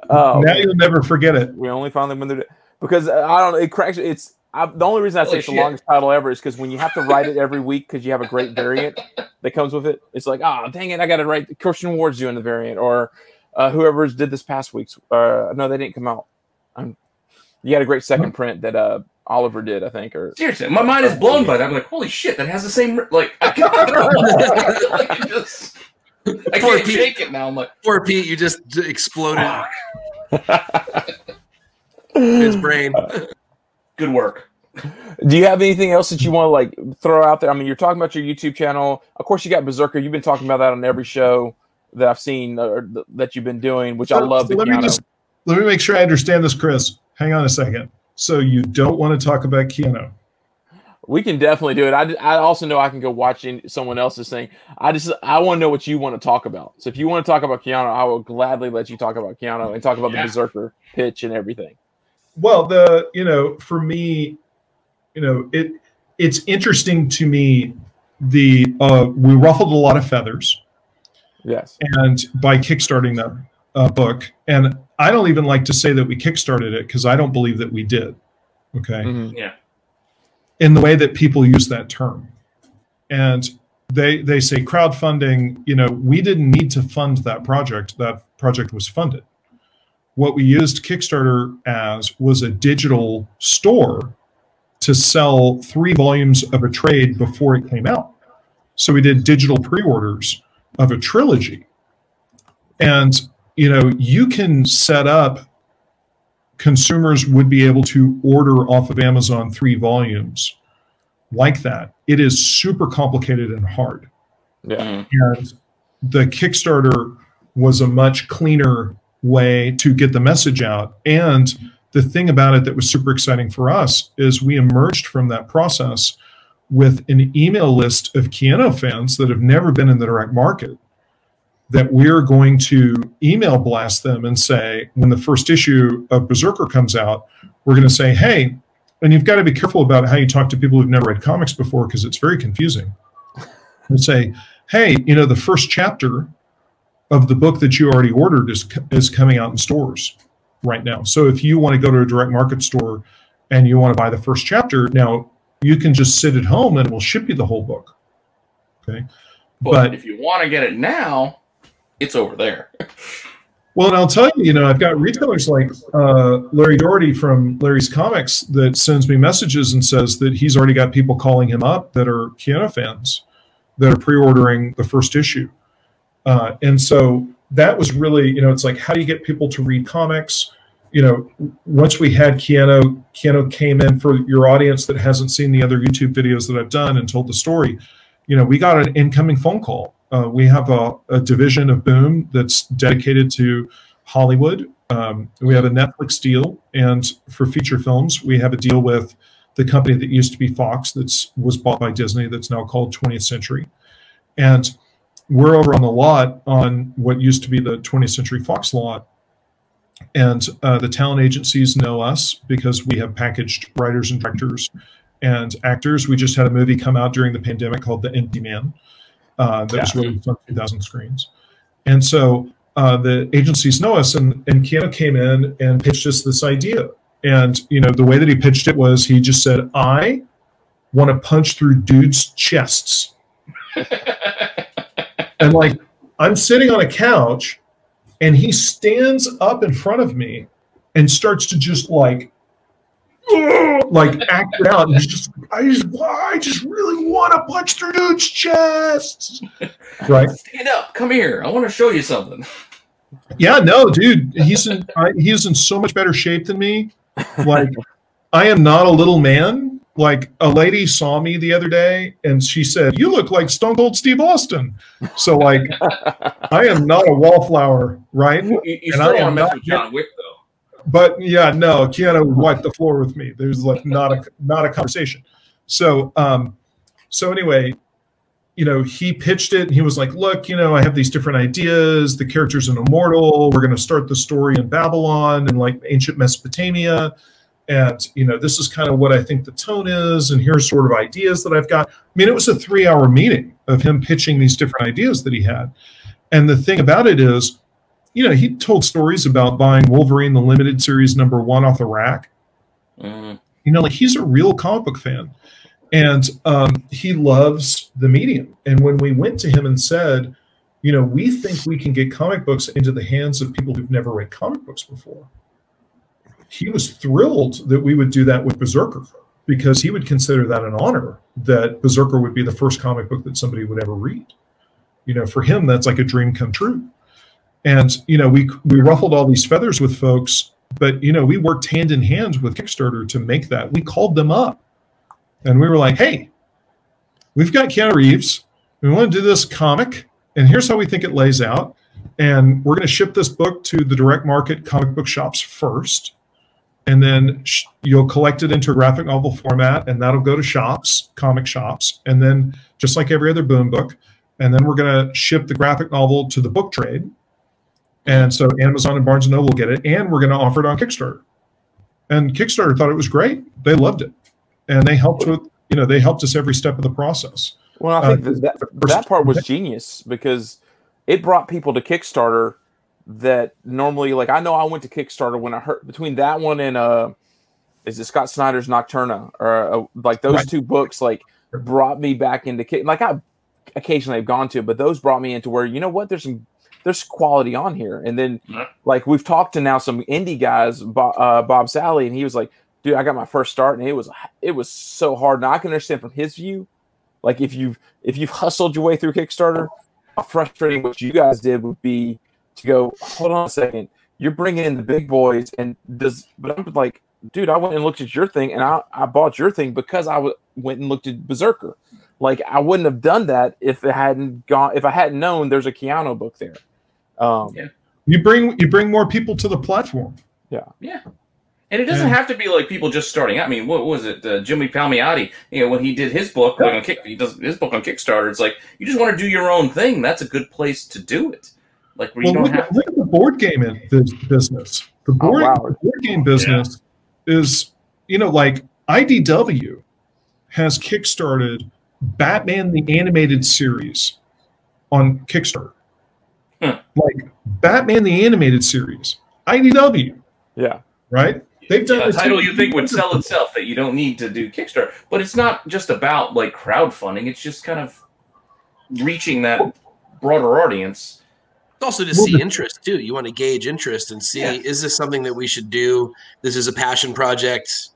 oh, now you'll never forget it. we only found them when they're because uh, I don't. It cracks. It's I, the only reason I say Holy it's the longest title ever is because when you have to write it every week because you have a great variant that comes with it, it's like, oh dang it, I got to write. Christian Ward's doing the variant, or uh, whoever's did this past week's. Uh, no, they didn't come out. Um, you had a great second print that uh, Oliver did, I think, or Seriously, my mind is blown by that. I'm like, holy shit, that has the same like. I can't, like, just, I Poor can't Pete. shake it now. I'm like, Poor Pete, you just exploded fuck. his brain. Good work. Do you have anything else that you want to like throw out there? I mean, you're talking about your YouTube channel. Of course, you got Berserker. You've been talking about that on every show that I've seen or th- that you've been doing, which I love. so let me just let me make sure I understand this, Chris. Hang on a second. So you don't want to talk about Keanu? We can definitely do it. I, I also know I can go watching someone else's thing. I just I want to know what you want to talk about. So if you want to talk about Keanu, I will gladly let you talk about Keanu and talk about Yeah. the Berserker pitch and everything. Well, the you know, for me, you know, it it's interesting to me. The uh, we ruffled a lot of feathers, Yes. and by kickstarting that uh, book, and I don't even like to say that we kickstarted it because I don't believe that we did. Okay, Mhm. Yeah. In the way that people use that term, and they they say crowdfunding. You know, we didn't need to fund that project. That project was funded. What we used Kickstarter as was a digital store to sell three volumes of a trade before it came out. So we did digital pre-orders of a trilogy. And you know, you can set up consumers would be able to order off of Amazon three volumes like that. It is super complicated and hard. Yeah. Mhm. And the Kickstarter was a much cleaner way to get the message out. And the thing about it that was super exciting for us is we emerged from that process with an email list of Keanu fans that have never been in the direct market that we're going to email blast them and say, when the first issue of Berserker comes out, we're going to say, hey, and you've got to be careful about how you talk to people who've never read comics before because it's very confusing. And say, hey, you know, the first chapter of the book that you already ordered is is coming out in stores right now. So if you want to go to a direct market store and you want to buy the first chapter, now you can just sit at home and we'll ship you the whole book. Okay. But, But- if you want to get it now, it's over there. Well, and I'll tell you, you know, I've got retailers like uh, Larry Doherty from Larry's Comics that sends me messages and says that he's already got people calling him up that are Keanu fans that are pre-ordering the first issue. Uh, and so that was really, you know, it's like, how do you get people to read comics? You know, once we had Keanu, Keanu came in for your audience that hasn't seen the other YouTube videos that I've done and told the story. You know, we got an incoming phone call. Uh, we have a, a division of Boom that's dedicated to Hollywood. Um, we have a Netflix deal, and for feature films, we have a deal with the company that used to be Fox, that's was bought by Disney, that's now called 20th Century, and we're over on the lot on what used to be the 20th Century Fox lot, and uh, the talent agencies know us because we have packaged writers and directors and actors. We just had a movie come out during the pandemic called The Empty Man uh, that was released on 2,000 screens. And so uh, the agencies know us, and, and Keanu came in and pitched us this idea. And, you know, the way that he pitched it was he just said, I want to punch through dudes' chests. and like, I'm sitting on a couch, and he stands up in front of me and starts to just like, like act out. And just, I just, I just really want to punch through dudes' chests. Right. Stand up. Come here. I want to show you something. Yeah, no, dude, he's in I, he's in so much better shape than me. Like, I am not a little man. Like a lady saw me the other day and she said, "You look like Stone Cold Steve Austin." So, like, I am not a wallflower, right? You, you And still I want to mess with John Wick, though. But yeah, no, Keanu would wipe the floor with me. There's like not a not a conversation. So, um, so anyway, you know, he pitched it. And he was like, "Look, you know, I have these different ideas. The character's an immortal. We're going to start the story in Babylon and like ancient Mesopotamia, and you know, this is kind of what I think the tone is. And here's sort of ideas that I've got. I mean, it was a three-hour meeting of him pitching these different ideas that he had. And the thing about it is, you know, he told stories about buying Wolverine the limited series number one off the rack. Mm. you know like he's a real comic book fan. And um, he loves the medium. And when we went to him and said you know we think we can get comic books into the hands of people who've never read comic books before he was thrilled that we would do that with berserker because he would consider that an honor that berserker would be the first comic book that somebody would ever read. You know for him that's like a dream come true and you know we we ruffled all these feathers with folks but you know, we worked hand in hand with Kickstarter to make that. We called them up, and we were like, "Hey, we've got Keanu Reeves. We want to do this comic, and here's how we think it lays out. And we're going to ship this book to the direct market comic book shops first, and then you'll collect it into graphic novel format, and that'll go to shops, comic shops, and then just like every other Boom book, and then we're going to ship the graphic novel to the book trade." And so Amazon and Barnes and Noble will get it, and we're going to offer it on Kickstarter. And Kickstarter thought it was great; they loved it, and they helped with you know they helped us every step of the process. Well, I think uh, that, that, part was genius because it brought people to Kickstarter that normally, like I know I went to Kickstarter when I heard between that one and uh, is it Scott Snyder's Nocterra or uh, like those right. two books like brought me back into like I occasionally have gone to, but those brought me into where you know what there's some there's quality on here, and then like we've talked to now some indie guys, Bob, uh, Bob Sally, and he was like, dude, I got my first start, and it was it was so hard. Now I can understand from his view, like if you've if you've hustled your way through Kickstarter, how frustrating what you guys did would be to go, hold on a second, you're bringing in the big boys, and does but I'm like, dude, I went and looked at your thing, and I I bought your thing because I w- went and looked at Berserker. Like I wouldn't have done that if it hadn't gone if I hadn't known there's a Keanu book there. Um, yeah. You bring you bring more people to the platform. Yeah. Yeah. And it doesn't have to be like people just starting out. I mean, what was it? Uh, Jimmy Palmiotti, you know, when he did his book like on Kick, he does his book on Kickstarter. It's like you just want to do your own thing. That's a good place to do it. Like where well, you don't look, have at, look at the board game in this business. The oh, board, oh, wow. the board game business yeah. is, you know, like IDW has kickstarted Batman the animated series on Kickstarter. Hmm. Like Batman the animated series, IDW. Yeah. Right They've done a title you think would sell itself that you don't need to do Kickstarter. But it's not just about like crowdfunding. It's just kind of reaching that broader audience. Also to see interest too. You want to gauge interest and see yeah. is this something that we should do? This is a passion project.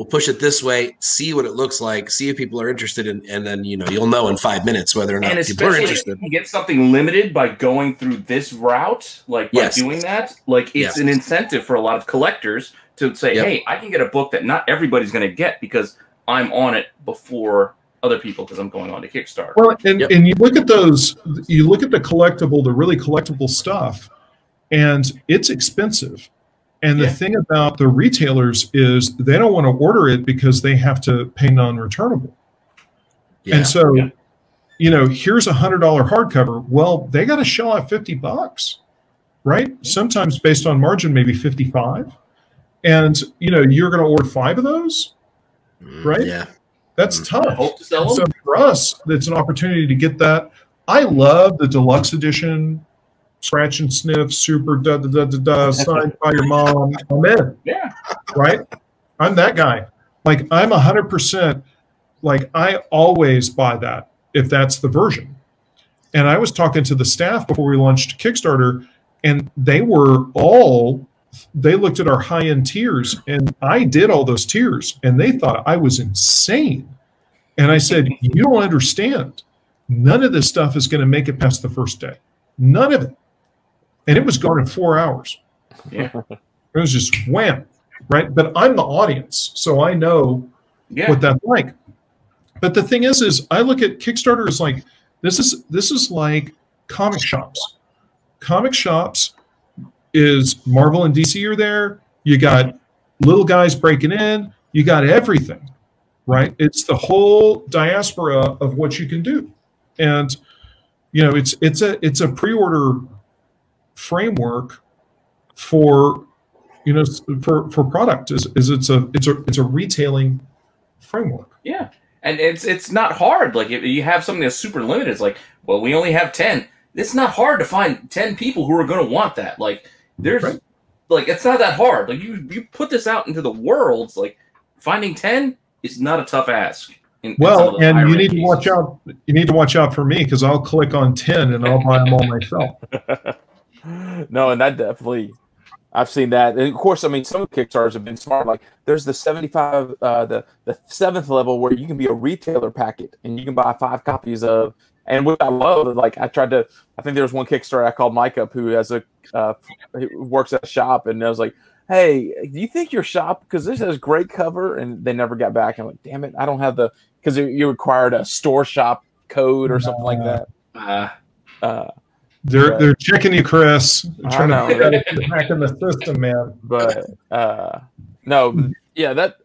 We'll push it this way, see what it looks like, see if people are interested in, and then you know you'll know in five minutes whether or not people are interested. If you get something limited by going through this route, like by yes. doing that, like it's yes. an incentive for a lot of collectors to say, yep. hey, I can get a book that not everybody's going to get because I'm on it before other people because I'm going on to Kickstarter. Well, and, yep. and you look at those, you look at the collectible, the really collectible stuff, and it's expensive. And the yeah. thing about the retailers is they don't want to order it because they have to pay non-returnable. Yeah. And so, yeah. you know, here's a hundred dollar hardcover. Well, they got to shell out 50 bucks, right? Sometimes based on margin, maybe 55 and you know you're going to order five of those, mm, right? Yeah, that's mm. tough. To so for us, it's an opportunity to get that. I love the deluxe edition, scratch and sniff, super da da da da da, signed by your mom. I'm in. Yeah, right. I'm that guy. Like I'm a hundred percent. Like I always buy that if that's the version. And I was talking to the staff before we launched Kickstarter, and they were all they looked at our high end tiers and I did all those tiers and they thought I was insane. And I said, You don't understand. None of this stuff is going to make it past the first day. None of it. And it was gone in four hours. Yeah. It was just wham. Right. But I'm the audience. So I know yeah. what that's like. But the thing is, is I look at Kickstarter as like this is this is like comic shops. Comic shops is Marvel and DC are there. You got little guys breaking in. You got everything, right? It's the whole diaspora of what you can do, and you know it's it's a it's a pre-order framework for you know for for product is, is it's a it's a it's a retailing framework. Yeah, and it's it's not hard. Like if you have something that's super limited, it's like well we only have ten. It's not hard to find ten people who are going to want that. Like there's right. like it's not that hard. Like you you put this out into the world, like finding ten is not a tough ask. In, well, in and you need to watch out. You need to watch out for me because I'll click on ten and I'll buy them all myself. no, and that definitely, I've seen that. And of course, I mean, some Kickstarters have been smart. Like there's the 75, uh, the the seventh level where you can be a retailer packet and you can buy five copies of and what I love, like I tried to, I think there was one Kickstarter I called Mike up who has a, uh, works at a shop, and I was like, hey, do you think your shop because this has great cover and they never got back? I'm like, damn it, I don't have the because you required a store shop code or something like that. Uh, Uh, They're Right. they're checking you, Chris. They're I trying know, to right? get in the system, man. but uh, no, yeah, that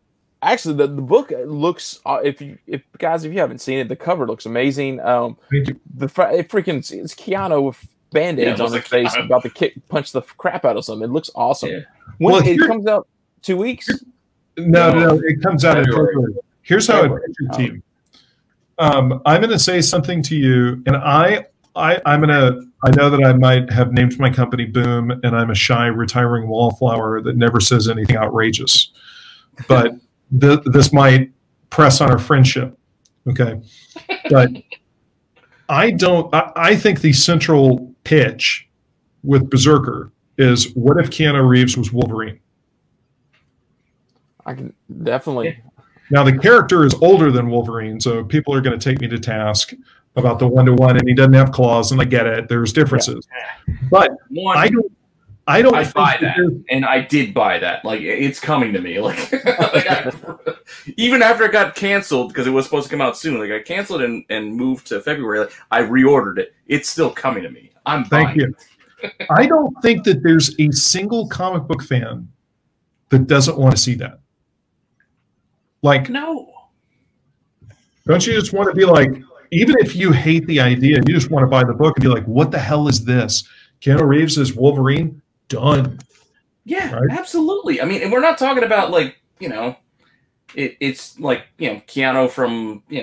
actually the, the book looks uh, if you if guys if you haven't seen it, the cover looks amazing. Um, the fr- it freaking it's Keanu with band aids Yeah, on looks his like face Keanu. about to kick punch the crap out of something. It looks awesome. Yeah. When Well, it here- comes out two weeks. No, No. no, it comes out in February. February. Here's how February. it to you. Um, I'm going to say something to you, and I, I, I'm going to. I know that I might have named my company Boom, and I'm a shy, retiring wallflower that never says anything outrageous. But th- this might press on our friendship. Okay, but I don't. I, I think the central pitch with Berserker is: what if Keanu Reeves was Wolverine? I can definitely. Now the character is older than Wolverine, so people are going to take me to task about the one to one, and he doesn't have claws, and I get it. There's differences, but one, I don't. I don't I buy that and I did buy that. Like it's coming to me. Like, like I, even after it got canceled because it was supposed to come out soon. Like I canceled and, and moved to February. Like, I reordered it. It's still coming to me. I'm Thank buying you. I don't think that there's a single comic book fan that doesn't want to see that. Like. No. don't you just want to be like, even if you hate the idea, you just want to buy the book and be like, what the hell is this? Keanu Reeves is Wolverine? Done. Yeah, Right? absolutely. I mean, and we're not talking about like you know, it, it's like you know Keanu from you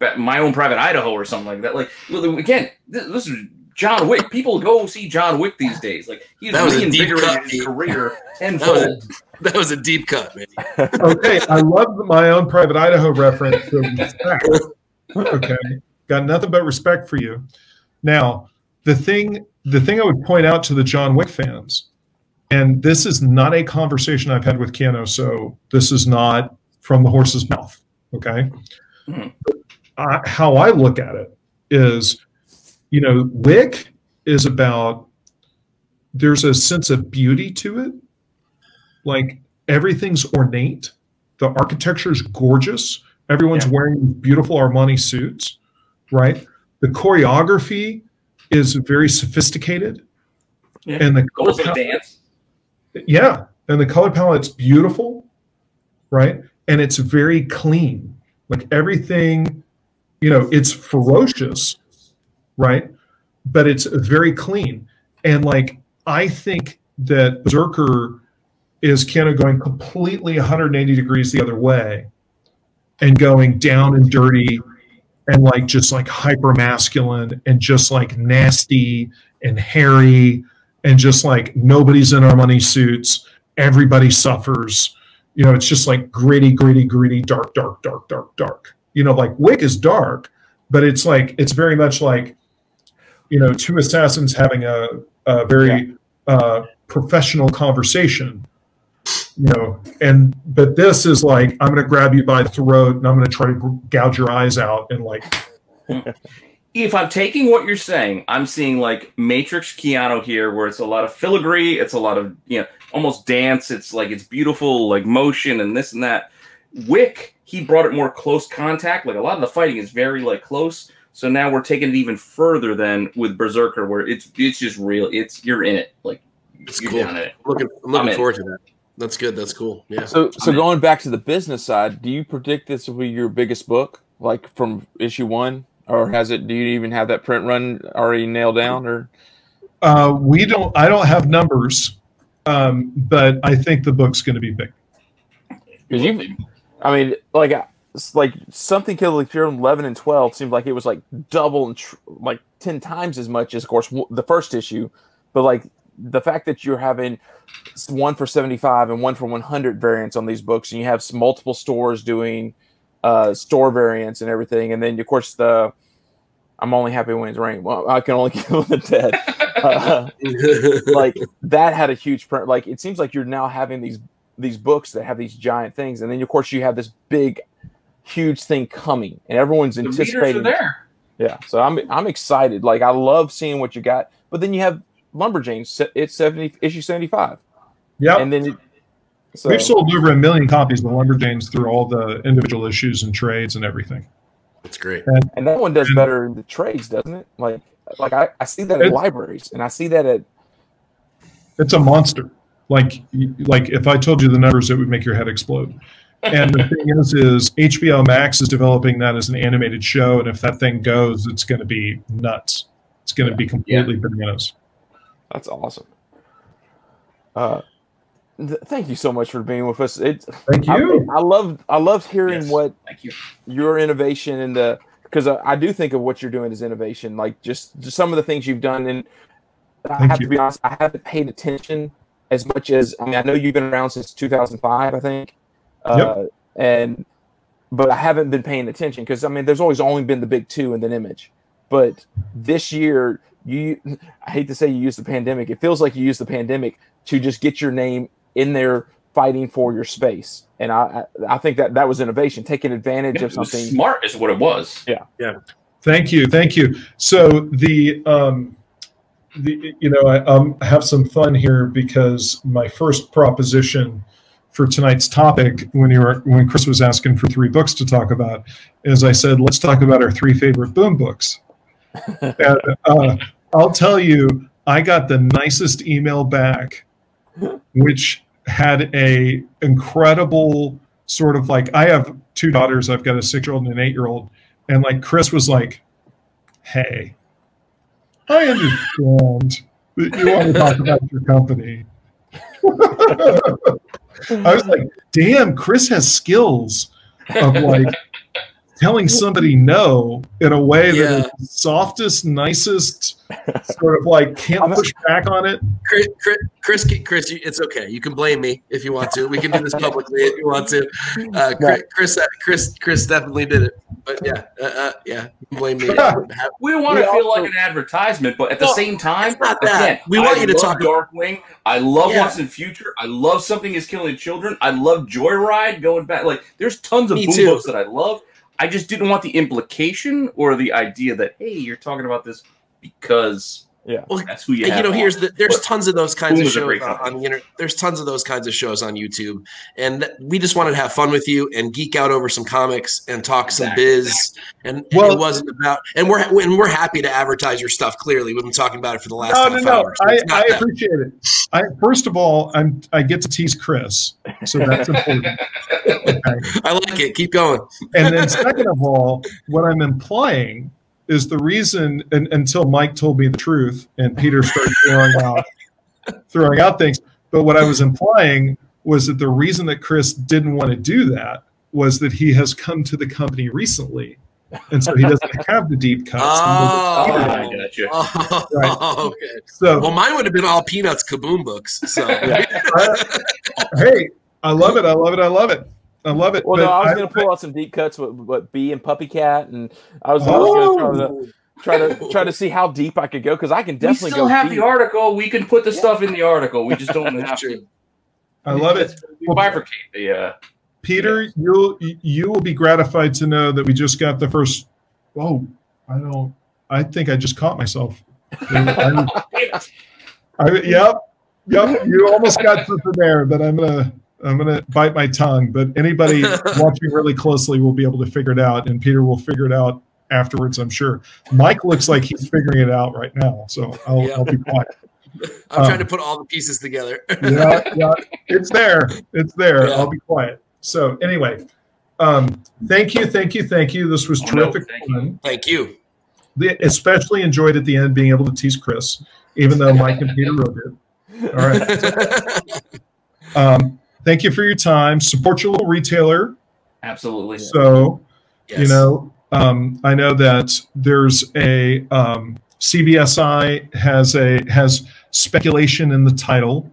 know my own private Idaho or something like that. Like again, this, this is John Wick. People go see John Wick these days. Like he's That was a deep reinvigorated cut, his Pete. career That was tenfold. a, that was a deep cut, man. okay, I love my own private Idaho reference. Okay, got nothing but respect for you. Now, the thing, the thing I would point out to the John Wick fans, and this is not a conversation I've had with Keanu, so this is not from the horse's mouth. Okay, Mhm. I, how I look at it is, you know, Wick is about. There's a sense of beauty to it, like everything's ornate. The architecture is gorgeous. Everyone's Yeah. wearing beautiful Armani suits, right? The choreography is very sophisticated, Yeah. and the color Goes dance. yeah, and the color palette's beautiful, right? And it's very clean. Like everything, you know, it's ferocious, right? But it's very clean. And like I think that Berserker is kind of going completely 180 degrees the other way and going down and dirty and like just like hyper masculine and just like nasty and hairy and just like nobody's in Armani suits. Everybody suffers. You know it's just like gritty gritty gritty dark dark dark dark dark. You know like wick is dark but it's like it's very much like you know two assassins having a, a very uh, professional conversation you know and but this is like i'm going to grab you by the throat and i'm going to try to gouge your eyes out and like if I'm taking what you're saying, I'm seeing like Matrix Keanu here, where it's a lot of filigree, it's a lot of you know almost dance. It's like it's beautiful, like motion and this and that. Wick, he brought it more close contact. Like a lot of the fighting is very like close. So now we're taking it even further than with Berserker, where it's it's just real. It's you're in it, like It's you're cool. down in it. I'm looking, I'm I'm in. forward to that. That's good. That's cool. Yeah. So, so I'm in. going back to the business side, do you predict this will be your biggest book, like from issue one, or has it? Do you even have that print run already nailed down, or uh, we don't i don't have numbers um, but i think the book's going to be big because you, I mean, like, like something killed like Fear eleven and twelve seemed like it was like double and tr- like ten times as much as, of course, w- the first issue, but like the fact that you're having one for 75 and one for 100 variants on these books and you have multiple stores doing uh store variants and everything and then of course the i'm only happy when it's rain well i can only kill the dead uh, like that had a huge print like it seems like you're now having these these books that have these giant things and then of course you have this big huge thing coming and everyone's The anticipating there. yeah, so I'm I'm excited. Like I love seeing what you got. But then you have Lumberjanes. It's seventy issue seventy five, yeah and then So, We've sold over a million copies of Lumberjanes through all the individual issues and trades and everything. That's great. and that one does better in the trades, doesn't it? Like, like I, I see that at libraries, and I see that at It's a monster. Like, like if I told you the numbers, it would make your head explode. And the thing is, is HBO Max is developing that as an animated show, and if that thing goes, it's going to be nuts. It's going to be completely bananas. That's awesome. Uh, th- thank you so much for being with us. It, Thank I, you. I loved, I loved hearing Yes. what Thank you. your innovation and the because I, I do think of what you're doing as innovation, like just, just some of the things you've done. And I Thank have you. to be honest, I haven't paid attention as much as I mean, I know you've been around since 2005, I think, uh, and but I haven't been paying attention because I mean, there's always only been the big two and then Image, but this year you, I hate to say you use the pandemic. It feels like you use the pandemic to just get your name in there fighting for your space, and I, I, I think that that was innovation, taking advantage It of something. smart is what it was. Yeah. Yeah. Thank you, thank you. So the um, the you know I um, have some fun here because my first proposition for tonight's topic, when you were when Chris was asking for three books to talk about, is I said let's talk about our three favorite boom books. And uh, I'll tell you, I got the nicest email back, which had a incredible sort of like I have two daughters. I've got a six year old and an eight year old and like Chris was like, "Hey, I understand that you want to talk about your company." I was like, "Damn, Chris has skills of like telling somebody no in a way that Yeah. is the softest, nicest, sort of like can't push back on it." Chris, Chris, Chris, Chris, it's okay. You can blame me if you want to. We can do this publicly if you want to. Uh, Chris, Chris, uh, Chris, Chris definitely did it. But yeah, uh, uh, yeah, you can blame me. We don't want We to feel also- like an advertisement, but at the No, same time, not that. again, We want I you to talk- Darkwing. I love Yeah. Once & Future. I love Something Is Killing Children. I love Joyride. Going back, like there's tons of Me boom too. books that I love. I just didn't want the implication or the idea that hey, you're talking about this because Yeah. Well, that's who you And, have. you know, on. here's the there's But tons of those kinds Boom of shows on, on the internet. There's tons of those kinds of shows on YouTube, and th- we just wanted to have fun with you and geek out over some comics and talk some biz. And, and Well- it wasn't about. And we're and we're happy to advertise your stuff. Clearly, we've been talking about it for the last No, no, no. hour. so I, I appreciate it. I first of all, I'm I get to tease Chris, so that's important. Okay. I like it. Keep going. And then second of all, what I'm implying is the reason and, until Mike told me the truth and Peter started throwing out throwing out things. But what I was implying was that the reason that Chris didn't want to do that was that he has come to the company recently. And so he doesn't have the deep cuts. Oh, I gotcha. oh, Right. okay. so Well, mine would have been all peanuts kaboom books. So hey, I love it. I love it. I love it. I love it. Well, But no, I was going to pull out some deep cuts with, with Bee and PuppyCat, and I was, I was going to oh, try to try to try to see how deep I could go because I can we definitely still go have deep. the article. We can put the stuff in the article. We just don't have to. I love it. We bifurcate the. Uh, Peter, you'll you will be gratified to know that we just got the first. Oh, I don't. I think I just caught myself. I, I, yep, yep. You almost got something there, but I'm gonna I'm gonna bite my tongue. But anybody watching really closely will be able to figure it out, and Peter will figure it out afterwards. I'm sure. Mike looks like he's figuring it out right now, so I'll, Yeah. I'll be quiet. I'm Um, trying to put all the pieces together. yeah, yeah, it's there. It's there. Yeah. I'll be quiet. So anyway, um, thank you, thank you, thank you. This was Oh, no, terrific thank you. Thank you. The- especially enjoyed at the end being able to tease Chris, even though Mike and Peter wrote it. All right. Um, thank you for your time. Support your local retailer. absolutely. So Yes. you know, um, I know that there's a um, CBSI has a has speculation in the title,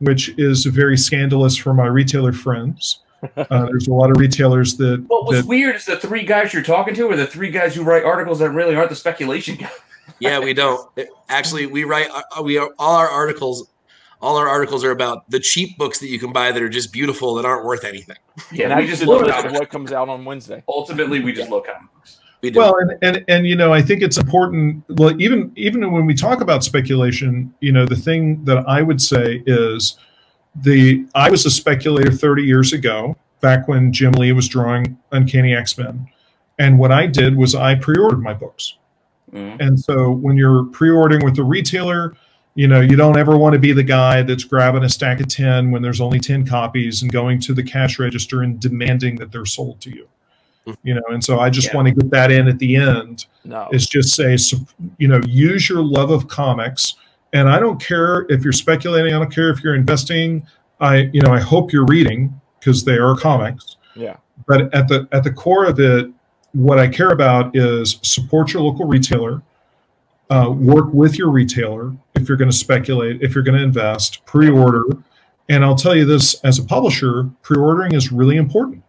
which is very scandalous for my retailer friends. Uh, there's a lot of retailers that, What was that weird is the three guys you're talking to are the three guys who write articles that really aren't the speculation guys. Yeah, we don't. Actually, we write uh, we are all our articles. All our articles are about the cheap books that you can buy that are just beautiful that aren't worth anything. Yeah, and we I just look love list of what comes out on Wednesday. Ultimately, we just love comic books. We do. well, and, and and you know, I think it's important. Well, even even when we talk about speculation, you know, the thing that I would say is the I was a speculator 30 years ago, back when Jim Lee was drawing Uncanny X Men, and what I did was I pre-ordered my books. Mhm. And so when you're pre-ordering with the retailer, you know, you don't ever want to be the guy that's grabbing a stack of 10 when there's only 10 copies and going to the cash register and demanding that they're sold to you. Hmm. You know, and so I just Yeah. want to get that in at the end No. is just say, you know, use your love of comics. And I don't care if you're speculating, I don't care if you're investing. I, you know, I hope you're reading because they are comics Yeah. but at the at the core of it what i care about is support your local retailer uh, work with your retailer if you're going to speculate if you're going to invest pre-order and i'll tell you this as a publisher pre-ordering is really important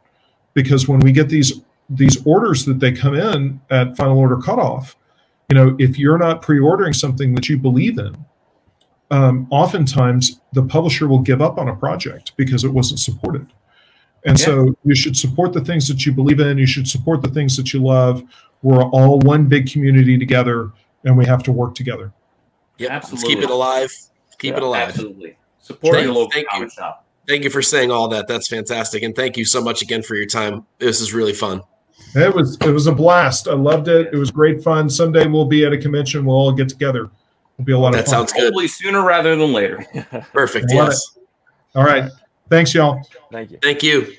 because when we get these these orders that they come in at final order cutoff you know if you're not pre-ordering something that you believe in um, oftentimes the publisher will give up on a project because it wasn't supported and Yeah. so you should support the things that you believe in. You should support the things that you love. We're all one big community together, and we have to work together. Yep. Let's Absolutely. keep it alive. Keep Yeah, it alive. Absolutely. Support Thank- your local thank you. comic shop. Thank you for saying all that. That's fantastic. And thank you so much again for your time. This is really fun. It was it was a blast. I loved it. It was great fun. Someday we'll be at a convention. We'll all get together. It'll be a lot That of fun. That sounds good. Hopefully sooner rather than later. Perfect. Love Yes. All right. Thanks, y'all. Thank you. Thank you.